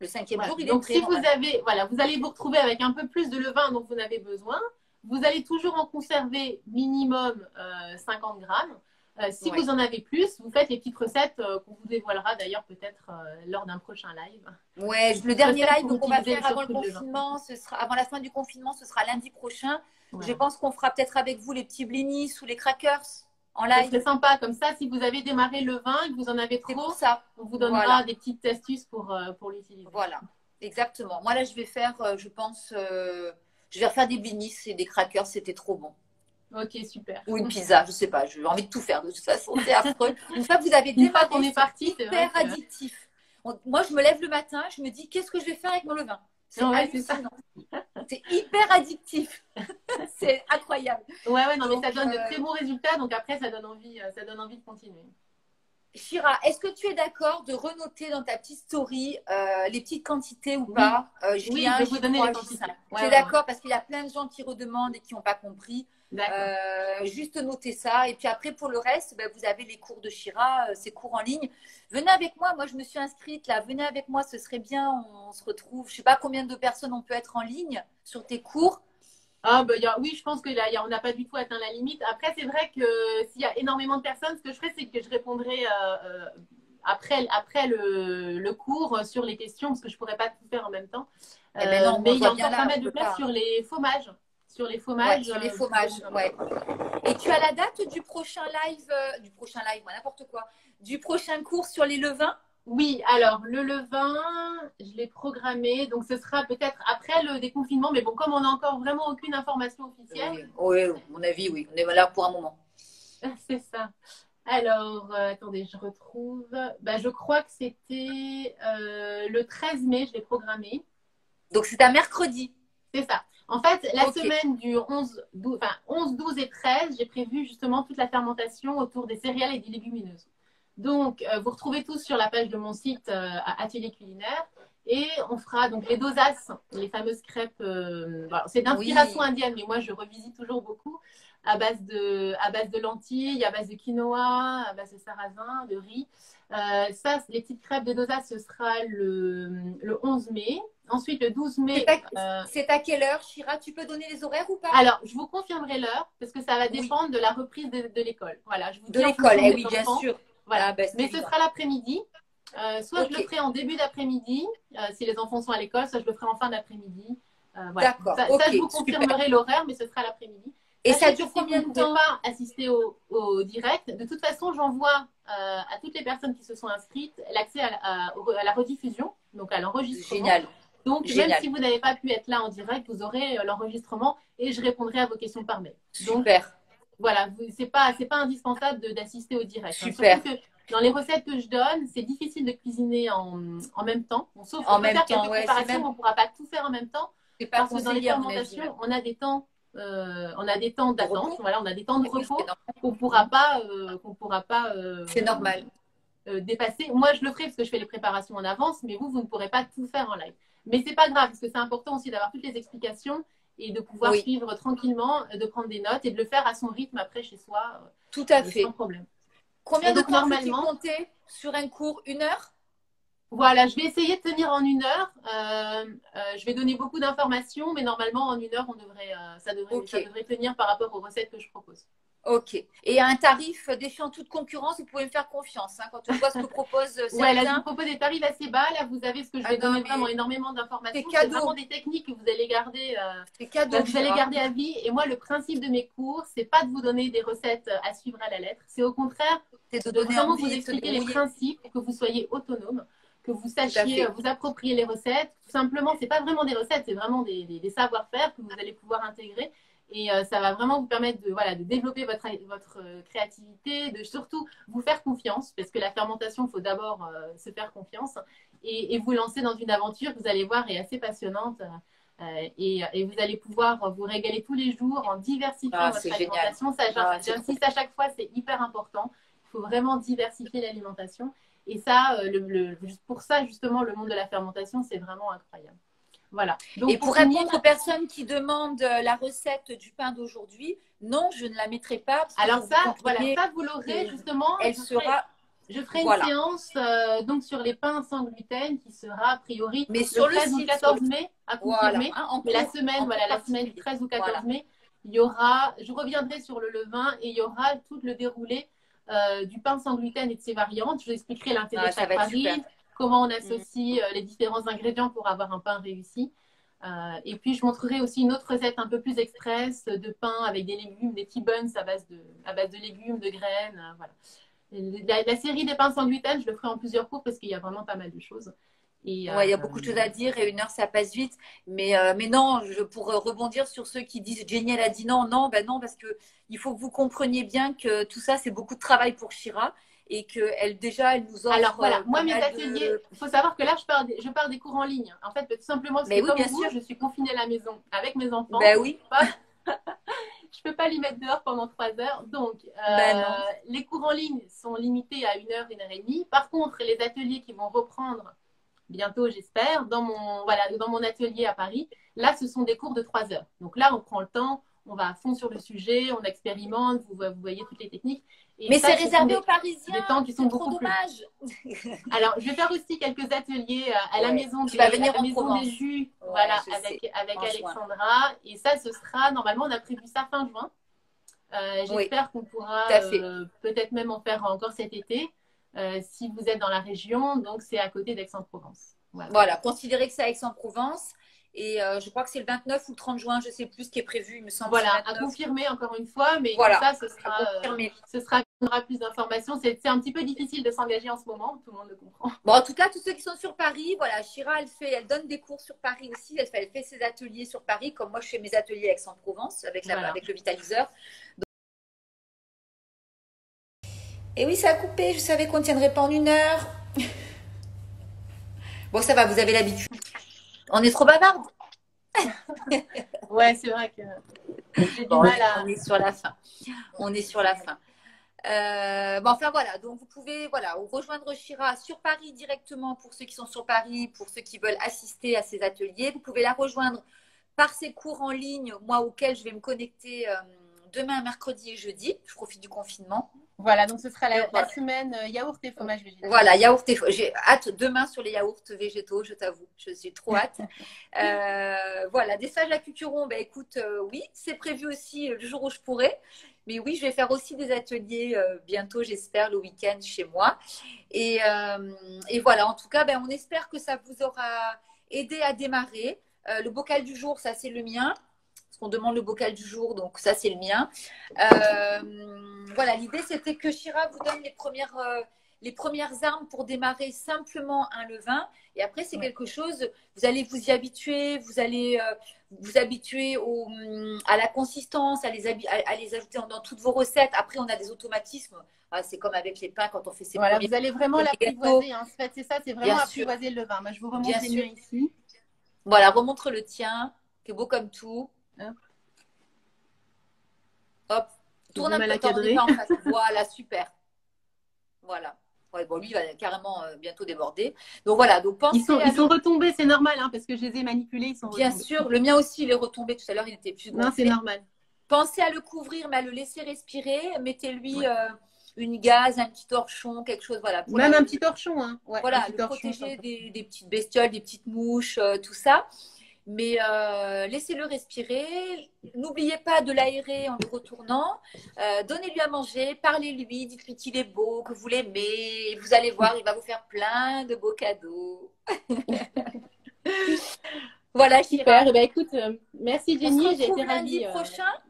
Speaker 1: Le cinquième jour, il
Speaker 2: Donc,
Speaker 1: est
Speaker 2: prêt. Donc, si vous avez, voilà, vous allez vous retrouver avec un peu plus de levain dont vous avez besoin. Vous allez toujours en conserver minimum 50 euh, grammes. Euh, si vous en avez plus, vous faites les petites recettes euh, qu'on vous dévoilera d'ailleurs peut-être euh, lors d'un prochain live.
Speaker 1: Ouais, le dernier live donc on va faire avant le confinement, ce sera avant la fin du confinement, ce sera lundi prochain. Je pense qu'on fera peut-être avec vous les petits blinis ou les crackers en live.
Speaker 2: C'est sympa comme ça. Si vous avez démarré le vin et que vous en avez trop, ça. on vous donnera des petites astuces pour pour l'utiliser.
Speaker 1: Voilà, exactement. Moi là, je vais faire, je pense, je vais faire des blinis et des crackers. C'était trop bon.
Speaker 2: Ok, super.
Speaker 1: Ou une pizza, je sais pas. J'ai envie de tout faire. De toute façon, c'est affreux. Une fois que vous avez démarré,
Speaker 2: on est parti,
Speaker 1: c'est hyper addictif. Moi, je me lève le matin, je me dis qu'est-ce que je vais faire avec mon levain? C'est hallucinant. C'est hyper addictif. c'est incroyable.
Speaker 2: Ouais, ouais, non, mais ça donne de euh, très bons résultats. Donc après, ça donne envie, euh, ça donne envie de continuer.
Speaker 1: Shira, est-ce que tu es d'accord de renoter dans ta petite story euh, les petites quantités ou pas?
Speaker 2: Oui, je vais vous donner les quantités.
Speaker 1: tu es d'accord parce qu'il y a plein de gens qui redemandent et qui n'ont pas compris. Euh, juste noter ça. Et puis après, pour le reste, ben, vous avez les cours de Shira, euh, ces cours en ligne. Venez avec moi. Moi, je me suis inscrite là. Venez avec moi, ce serait bien. On, se retrouve. Je sais pas combien de personnes on peut être en ligne sur tes cours.
Speaker 2: Ah, ben, oui, je pense que là, on n'a pas du tout atteint la limite. Après, c'est vrai que s'il y a énormément de personnes, ce que je ferai, c'est que je répondrai euh, après, après le, le, cours sur les questions, parce que je ne pourrais pas tout faire en même temps. Eh ben mais il y a encore pas mal de place sur les fromages sur les fromages.
Speaker 1: sur les euh, fromages, ouais. Et tu as la date du prochain live, euh, du prochain live, n'importe quoi, du prochain cours sur les levains?
Speaker 2: Oui, alors le levain, je l'ai programmé, donc ce sera peut-être après le déconfinement, mais bon, comme on n'a encore vraiment aucune information officielle.
Speaker 1: Oui, oui, mon avis, oui, on est là pour un moment.
Speaker 2: C'est ça. Alors, euh, attendez, je retrouve. Bah, je crois que c'était euh, le 13 mai, je l'ai programmé.
Speaker 1: Donc, c'est un mercredi.
Speaker 2: C'est ça. En fait, la semaine du 11, 12, enfin, 11, 12 et 13, j'ai prévu justement toute la fermentation autour des céréales et des légumineuses. Donc, euh, vous retrouvez tous sur la page de mon site Atelier Culinaire. Et on fera donc les dosas, les fameuses crêpes. c'est d'inspiration indienne, mais moi, je revisite toujours beaucoup à base de, à base de lentilles, à base de quinoa, à base de sarrasin, de riz. Euh, ça, les petites crêpes de dosage, ce sera le, le 11 mai. Ensuite, le 12 mai.
Speaker 1: C'est à, quelle heure, Shira? Tu peux donner les horaires ou pas?
Speaker 2: Alors, je vous confirmerai l'heure parce que ça va dépendre de la reprise de, l'école. Voilà, je vous
Speaker 1: de l'école, eh oui, bien sûr.
Speaker 2: Voilà, ah, bah, mais ce sera l'après-midi. Euh, soit je le ferai en début d'après-midi, euh, si les enfants sont à l'école, soit je le ferai en fin d'après-midi. voilà. D'accord. Ça, ça, je vous confirmerai l'horaire, mais ce sera l'après-midi.
Speaker 1: Et ça dure combien de temps?
Speaker 2: pas assister au, au, direct. De toute façon, j'envoie euh, à toutes les personnes qui se sont inscrites l'accès à, à, la rediffusion, donc à l'enregistrement.
Speaker 1: Génial.
Speaker 2: Donc, même si vous n'avez pas pu être là en direct, vous aurez euh, l'enregistrement et je répondrai à vos questions par mail.
Speaker 1: Super.
Speaker 2: voilà, c'est pas c'est pas indispensable d'assister au direct.
Speaker 1: Hein. Super.
Speaker 2: que dans les recettes que je donne, c'est difficile de cuisiner en, en même temps.
Speaker 1: sauf en même temps, ouais,
Speaker 2: même... on ne pourra pas tout faire en même temps. Parce que dans les fermentations, on a des temps euh, on a des temps d'attente, voilà, on a des temps de repos qu'on pourra pas, euh, qu'on pourra pas.
Speaker 1: Euh, c'est normal.
Speaker 2: dépasser. Moi, je le ferai parce que je fais les préparations en avance, mais vous, vous ne pourrez pas tout faire en live. Mais c'est pas grave parce que c'est important aussi d'avoir toutes les explications et de pouvoir suivre tranquillement, de prendre des notes et de le faire à son rythme après chez soi.
Speaker 1: Tout à fait.
Speaker 2: Sans problème.
Speaker 1: Combien de temps normalement compter sur un cours? Une heure?
Speaker 2: Voilà, je vais essayer de tenir en une heure. Euh, euh, je vais donner beaucoup d'informations, mais normalement en une heure, on devrait, euh, ça, devrait, ça devrait tenir par rapport aux recettes que je propose.
Speaker 1: Ok. Et à un tarif défiant toute concurrence, vous pouvez me faire confiance hein, quand on voit ce que propose certains.
Speaker 2: Ouais, là, je vous propose des tarifs assez bas. Là, vous avez ce que je vais ah donner vraiment énormément d'informations. C'est vraiment des techniques que vous allez garder.
Speaker 1: c'est cadeau.
Speaker 2: vous allez garder à vie. Et moi, le principe de mes cours, c'est pas de vous donner des recettes à suivre à la lettre. C'est au contraire de, de vraiment vous expliquer les principes pour que vous soyez autonome que vous sachiez vous approprier les recettes. Tout simplement, c'est pas vraiment des recettes, c'est vraiment des, des, savoir-faire que vous allez pouvoir intégrer. Et euh, ça va vraiment vous permettre de, voilà, de développer votre, votre euh, créativité, de surtout vous faire confiance, parce que la fermentation, il faut d'abord euh, se faire confiance et, et, vous lancer dans une aventure vous allez voir est assez passionnante. Et, et, vous allez pouvoir vous régaler tous les jours en diversifiant ah, votre alimentation. Ça, ah, j'insiste à chaque fois, c'est hyper important. Il faut vraiment diversifier l'alimentation. Et ça, le, pour ça, justement, le monde de la fermentation, c'est vraiment incroyable. Voilà.
Speaker 1: Donc, et pour, répondre aux personnes qui demandent euh, la recette du pain d'aujourd'hui, non, je ne la mettrai pas.
Speaker 2: Alors ça, voilà, ça vous l'aurez justement.
Speaker 1: Elle sera.
Speaker 2: je ferai une séance euh, donc sur les pains sans gluten qui sera a priori
Speaker 1: mais le sur
Speaker 2: 13 ou 14 mai à confirmer. Hein, mais la semaine, voilà, la semaine du 13 ou 14 mai, il y aura, je reviendrai sur le levain et il y aura tout le déroulé euh, du pain sans gluten et de ses variantes. Je vous expliquerai l'intérêt de chaque farine, comment on associe euh, les différents ingrédients pour avoir un pain réussi. Euh, et puis, je montrerai aussi une autre recette un peu plus express de pain avec des légumes, des T-buns à base de, à base de légumes, de graines. voilà. La, la, série des pains sans gluten, je le ferai en plusieurs cours parce qu'il y a vraiment pas mal de choses.
Speaker 1: Et, il y a beaucoup de choses à dire et une heure, ça passe vite. Mais, mais non, je, pour rebondir sur ceux qui disent elle a dit non, non, ben non, parce que il faut que vous compreniez bien que tout ça, c'est beaucoup de travail pour Shira et qu'elle déjà, elle nous offre.
Speaker 2: Alors voilà, euh, moi mes ateliers, il faut savoir que là, je pars, des, je pars des cours en ligne. En fait, tout simplement parce que oui, comme bien vous, sûr. je suis confinée à la maison avec mes enfants.
Speaker 1: Ben oui.
Speaker 2: je peux pas les mettre dehors pendant trois heures. Donc, euh, ben les cours en ligne sont limités à une heure, une heure et demie. Par contre, les ateliers qui vont reprendre bientôt, j'espère, dans mon, voilà, dans mon atelier à Paris, là, ce sont des cours de trois heures. Donc là, on prend le temps on va à fond sur le sujet, on expérimente, vous, voyez toutes les techniques.
Speaker 1: Mais c'est réservé aux Parisiens.
Speaker 2: Des temps qui sont beaucoup
Speaker 1: dommage.
Speaker 2: Alors, je vais faire aussi quelques ateliers euh, à la maison,
Speaker 1: tu vas venir
Speaker 2: à maison des jus, voilà, avec, avec Alexandra. Et ça, ce sera normalement, on a prévu ça fin juin. Euh, j'espère qu'on pourra euh, peut-être même en faire encore cet été. si vous êtes dans la région, donc c'est à côté d'Aix-en-Provence.
Speaker 1: Voilà. voilà, considérez que c'est Aix-en-Provence. Et euh, je crois que c'est le 29 ou le 30 juin, je ne sais plus ce qui est prévu, il me semble.
Speaker 2: Voilà, à confirmer encore une fois, mais voilà. ça, ce sera, euh, ce sera aura plus d'informations. C'est un petit peu difficile de s'engager en ce moment, tout le monde le comprend.
Speaker 1: Bon, en tout cas, tous ceux qui sont sur Paris, voilà, Chira, elle, fait, elle donne des cours sur Paris aussi. Elle fait, elle fait ses ateliers sur Paris, comme moi, je fais mes ateliers à Aix-en-Provence avec, avec le vitaliseur. Et oui, ça a coupé. Je savais qu'on ne tiendrait pas en une heure. bon, ça va, vous avez l'habitude. On est trop bavarde.
Speaker 2: ouais, c'est vrai que j'ai du mal à.
Speaker 1: On est sur la fin. On est sur la fin. Euh, bon, enfin voilà, donc vous pouvez voilà, rejoindre Shira sur Paris directement pour ceux qui sont sur Paris, pour ceux qui veulent assister à ces ateliers. Vous pouvez la rejoindre par ses cours en ligne, moi auquel je vais me connecter euh, demain, mercredi et jeudi. Je profite du confinement.
Speaker 2: Voilà, donc ce sera la, semaine euh, yaourt et fromage végétal.
Speaker 1: Voilà, yaourt et J'ai hâte demain sur les yaourts végétaux, je t'avoue. Je suis trop hâte. euh, voilà, des stages à Cuturon, ben écoute, oui, c'est prévu aussi le jour où je pourrai. Mais oui, je vais faire aussi des ateliers euh, bientôt, j'espère, le week-end chez moi. Et, euh, et, voilà, en tout cas, ben, on espère que ça vous aura aidé à démarrer. Euh, le bocal du jour, ça c'est le mien. Qu'on demande le bocal du jour, donc ça c'est le mien. voilà, l'idée c'était que Shira vous donne les premières les premières armes pour démarrer simplement un levain. Et après, c'est quelque chose, vous allez vous y habituer, vous allez euh, vous habituer au, hum, à la consistance, à les, à, les ajouter dans toutes vos recettes. Après, on a des automatismes. Ah, c'est comme avec les pains quand on fait ses
Speaker 2: Voilà, vous allez vraiment l'apprivoiser. En fait, c'est ça, c'est vraiment apprivoiser le levain. Moi, je vous remontre les ici.
Speaker 1: Voilà, remontre le tien, qui est beau comme tout. Hop. Tourne un peu temps, en face. Voilà, super. Voilà. Ouais, bon, lui, il va carrément euh, bientôt déborder. Donc voilà, donc
Speaker 2: pensez Ils sont, ils sont retombés, c'est normal, hein, parce que je les ai manipulés, ils sont
Speaker 1: Bien sûr, le mien aussi, il est retombé tout à l'heure, il était plus
Speaker 2: Non, c'est normal.
Speaker 1: Pensez à le couvrir, mais à le laisser respirer. Mettez-lui euh, une gaze, un petit torchon, quelque chose, voilà.
Speaker 2: Même un petit torchon, hein.
Speaker 1: voilà, le protéger des, des, petites bestioles, des petites mouches, euh, tout ça. Mais euh, laissez-le respirer. N'oubliez pas de l'aérer en le retournant. Euh, donnez-lui à manger, parlez-lui, dites-lui qu'il est beau, que vous l'aimez. Vous allez voir, il va vous faire plein de beaux cadeaux.
Speaker 2: Voilà, super. Eh ben, écoute, euh, merci Jenny. J'ai été ravie euh,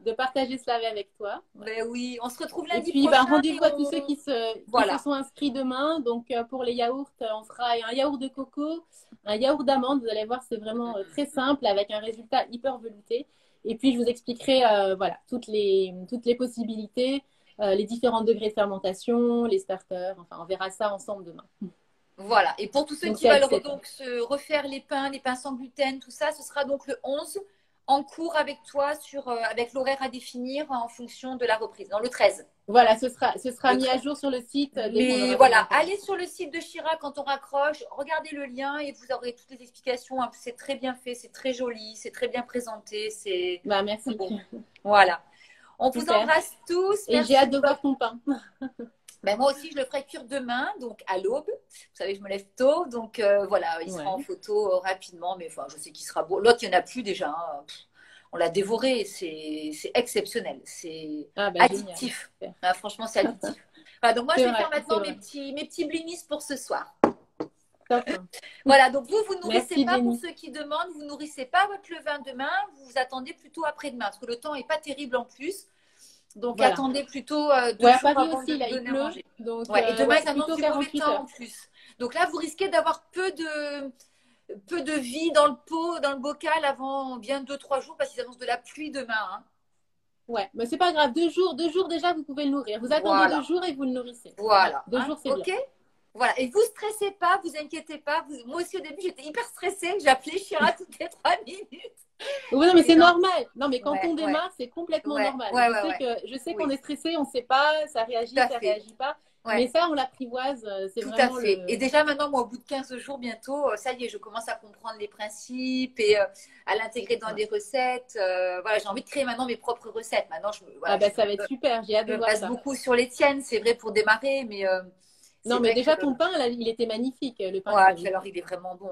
Speaker 2: de partager cela avec toi.
Speaker 1: Ben oui, on se retrouve lundi
Speaker 2: prochain. Et puis, bah, rendez-vous à tous ceux qui se, voilà. sont inscrits demain. Donc, euh, pour les yaourts, on fera un yaourt de coco, un yaourt d'amande. Vous allez voir, c'est vraiment très simple avec un résultat hyper velouté. Et puis, je vous expliquerai voilà, toutes, les, toutes les possibilités, les différents degrés de fermentation, les starters. Enfin, on verra ça ensemble demain.
Speaker 1: Voilà. Et pour tous ceux qui veulent donc se refaire les pains, les pains sans gluten, tout ça, ce sera donc le 11 en cours avec toi sur euh, avec l'horaire à définir en fonction de la reprise. Dans le 13.
Speaker 2: Voilà, ce sera ce sera mis à jour sur le site.
Speaker 1: Mais voilà, allez sur le site de Chira quand on raccroche, regardez le lien et vous aurez toutes les explications. C'est très bien fait, c'est très joli, c'est très bien présenté. C'est.
Speaker 2: Bah merci.
Speaker 1: Bon. Voilà. On vous embrasse tous.
Speaker 2: Et j'ai hâte de voir ton pain.
Speaker 1: Ben, moi aussi, je le ferai cuire demain, donc à l'aube. Vous savez, je me lève tôt, donc euh, voilà, il sera en photo euh, rapidement, mais enfin, je sais qu'il sera beau. L'autre, il n'y en a plus déjà. Hein. on l'a dévoré, c'est exceptionnel, c'est ah, bah, addictif. Ah, franchement, c'est addictif. donc moi, je vais faire maintenant mes petits, mes petits blinis pour ce soir. Voilà, donc vous, vous nourrissez pas pour ceux qui demandent, vous nourrissez pas votre levain demain, vous vous attendez plutôt après-demain, parce que le temps n'est pas terrible en plus. Donc attendez plutôt euh, deux jours avant aussi, de donner à manger. Donc, ouais, et euh, demain, ça plutôt 48 temps en plus. Donc là, vous risquez d'avoir peu de peu de vie dans le pot, dans le bocal avant bien deux trois jours parce qu'ils annoncent de la pluie demain. Hein.
Speaker 2: Ouais, mais c'est pas grave. Deux jours, deux jours déjà, vous pouvez le nourrir. Vous attendez deux jours et vous le nourrissez.
Speaker 1: Voilà.
Speaker 2: Deux jours, c'est
Speaker 1: Ok. Voilà. Et vous stressez pas, vous inquiétez pas. Moi aussi au début, j'étais hyper stressée. J'appelais Chira toutes les trois minutes.
Speaker 2: Oui, non, mais c'est normal. Non, mais quand on démarre, c'est complètement normal. je, sais que, je sais qu'on est stressé, on ne sait pas, ça réagit, ça ne réagit pas. Mais ça, on l'apprivoise. Euh, vraiment.
Speaker 1: À fait. Et déjà, maintenant, moi, au bout de 15 jours bientôt, euh, ça y est, je commence à comprendre les principes et euh, à l'intégrer dans des recettes. voilà, j'ai envie de créer maintenant mes propres recettes. Maintenant, je,
Speaker 2: voilà, ah, bah, ça va être super. J'ai hâte de voir
Speaker 1: ça. beaucoup sur les tiennes, c'est vrai, pour démarrer, mais
Speaker 2: non, mais déjà, ton pain, là, il était magnifique. Le pain
Speaker 1: ouais, alors il est vraiment bon.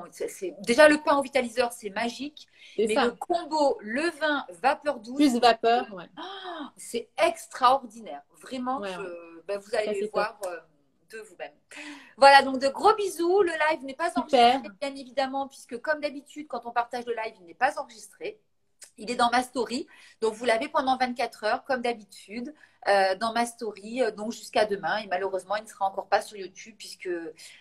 Speaker 1: Déjà, le pain au vitaliseur, c'est magique. Mais le combo levain, vapeur douce.
Speaker 2: Plus vapeur, ouais.
Speaker 1: Oh, c'est extraordinaire. Vraiment, ben, vous allez le voir euh, de vous-même. Voilà, donc de gros bisous. Le live n'est pas enregistré, bien évidemment, puisque comme d'habitude, quand on partage le live, il n'est pas enregistré. Il est dans ma story. Donc, vous l'avez pendant 24 heures, comme d'habitude. Euh, dans ma story, euh, donc jusqu'à demain. Et malheureusement, il ne sera encore pas sur YouTube puisque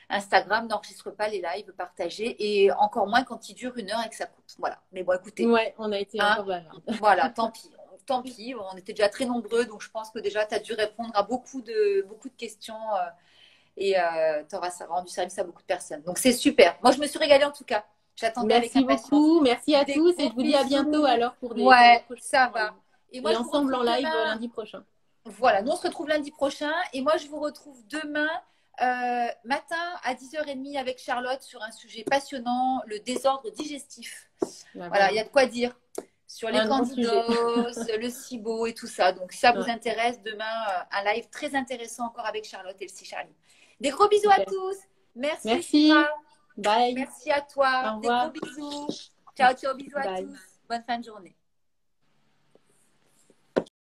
Speaker 1: Instagram n'enregistre pas les lives partagés et encore moins quand il dure une heure et que ça coupe. Voilà. Mais bon, écoutez.
Speaker 2: Ouais, on a été
Speaker 1: hein, Voilà, tant pis. tant pis, on était déjà très nombreux, donc je pense que déjà tu as dû répondre à beaucoup de, beaucoup de questions euh, et tu auras rendu service à beaucoup de personnes. Donc c'est super. Moi, je me suis régalée en tout cas.
Speaker 2: J'attendais Merci beaucoup, merci à tous et je vous dis à bientôt alors pour des.
Speaker 1: Ouais, ça va.
Speaker 2: Et, moi, ensemble en live lundi prochain.
Speaker 1: Voilà, nous on se retrouve lundi prochain et moi je vous retrouve demain euh, matin à 10h30 avec Charlotte sur un sujet passionnant, le désordre digestif. voilà, il y a de quoi dire sur les candidoses, le SIBO et tout ça. Donc, si ça vous intéresse, demain, euh, un live très intéressant encore avec Charlotte et le C. Charlie. Des gros bisous à tous. Merci.
Speaker 2: Merci. Bye.
Speaker 1: Merci à toi. Des gros bisous. Ciao, ciao, bisous à tous. Bonne fin de journée.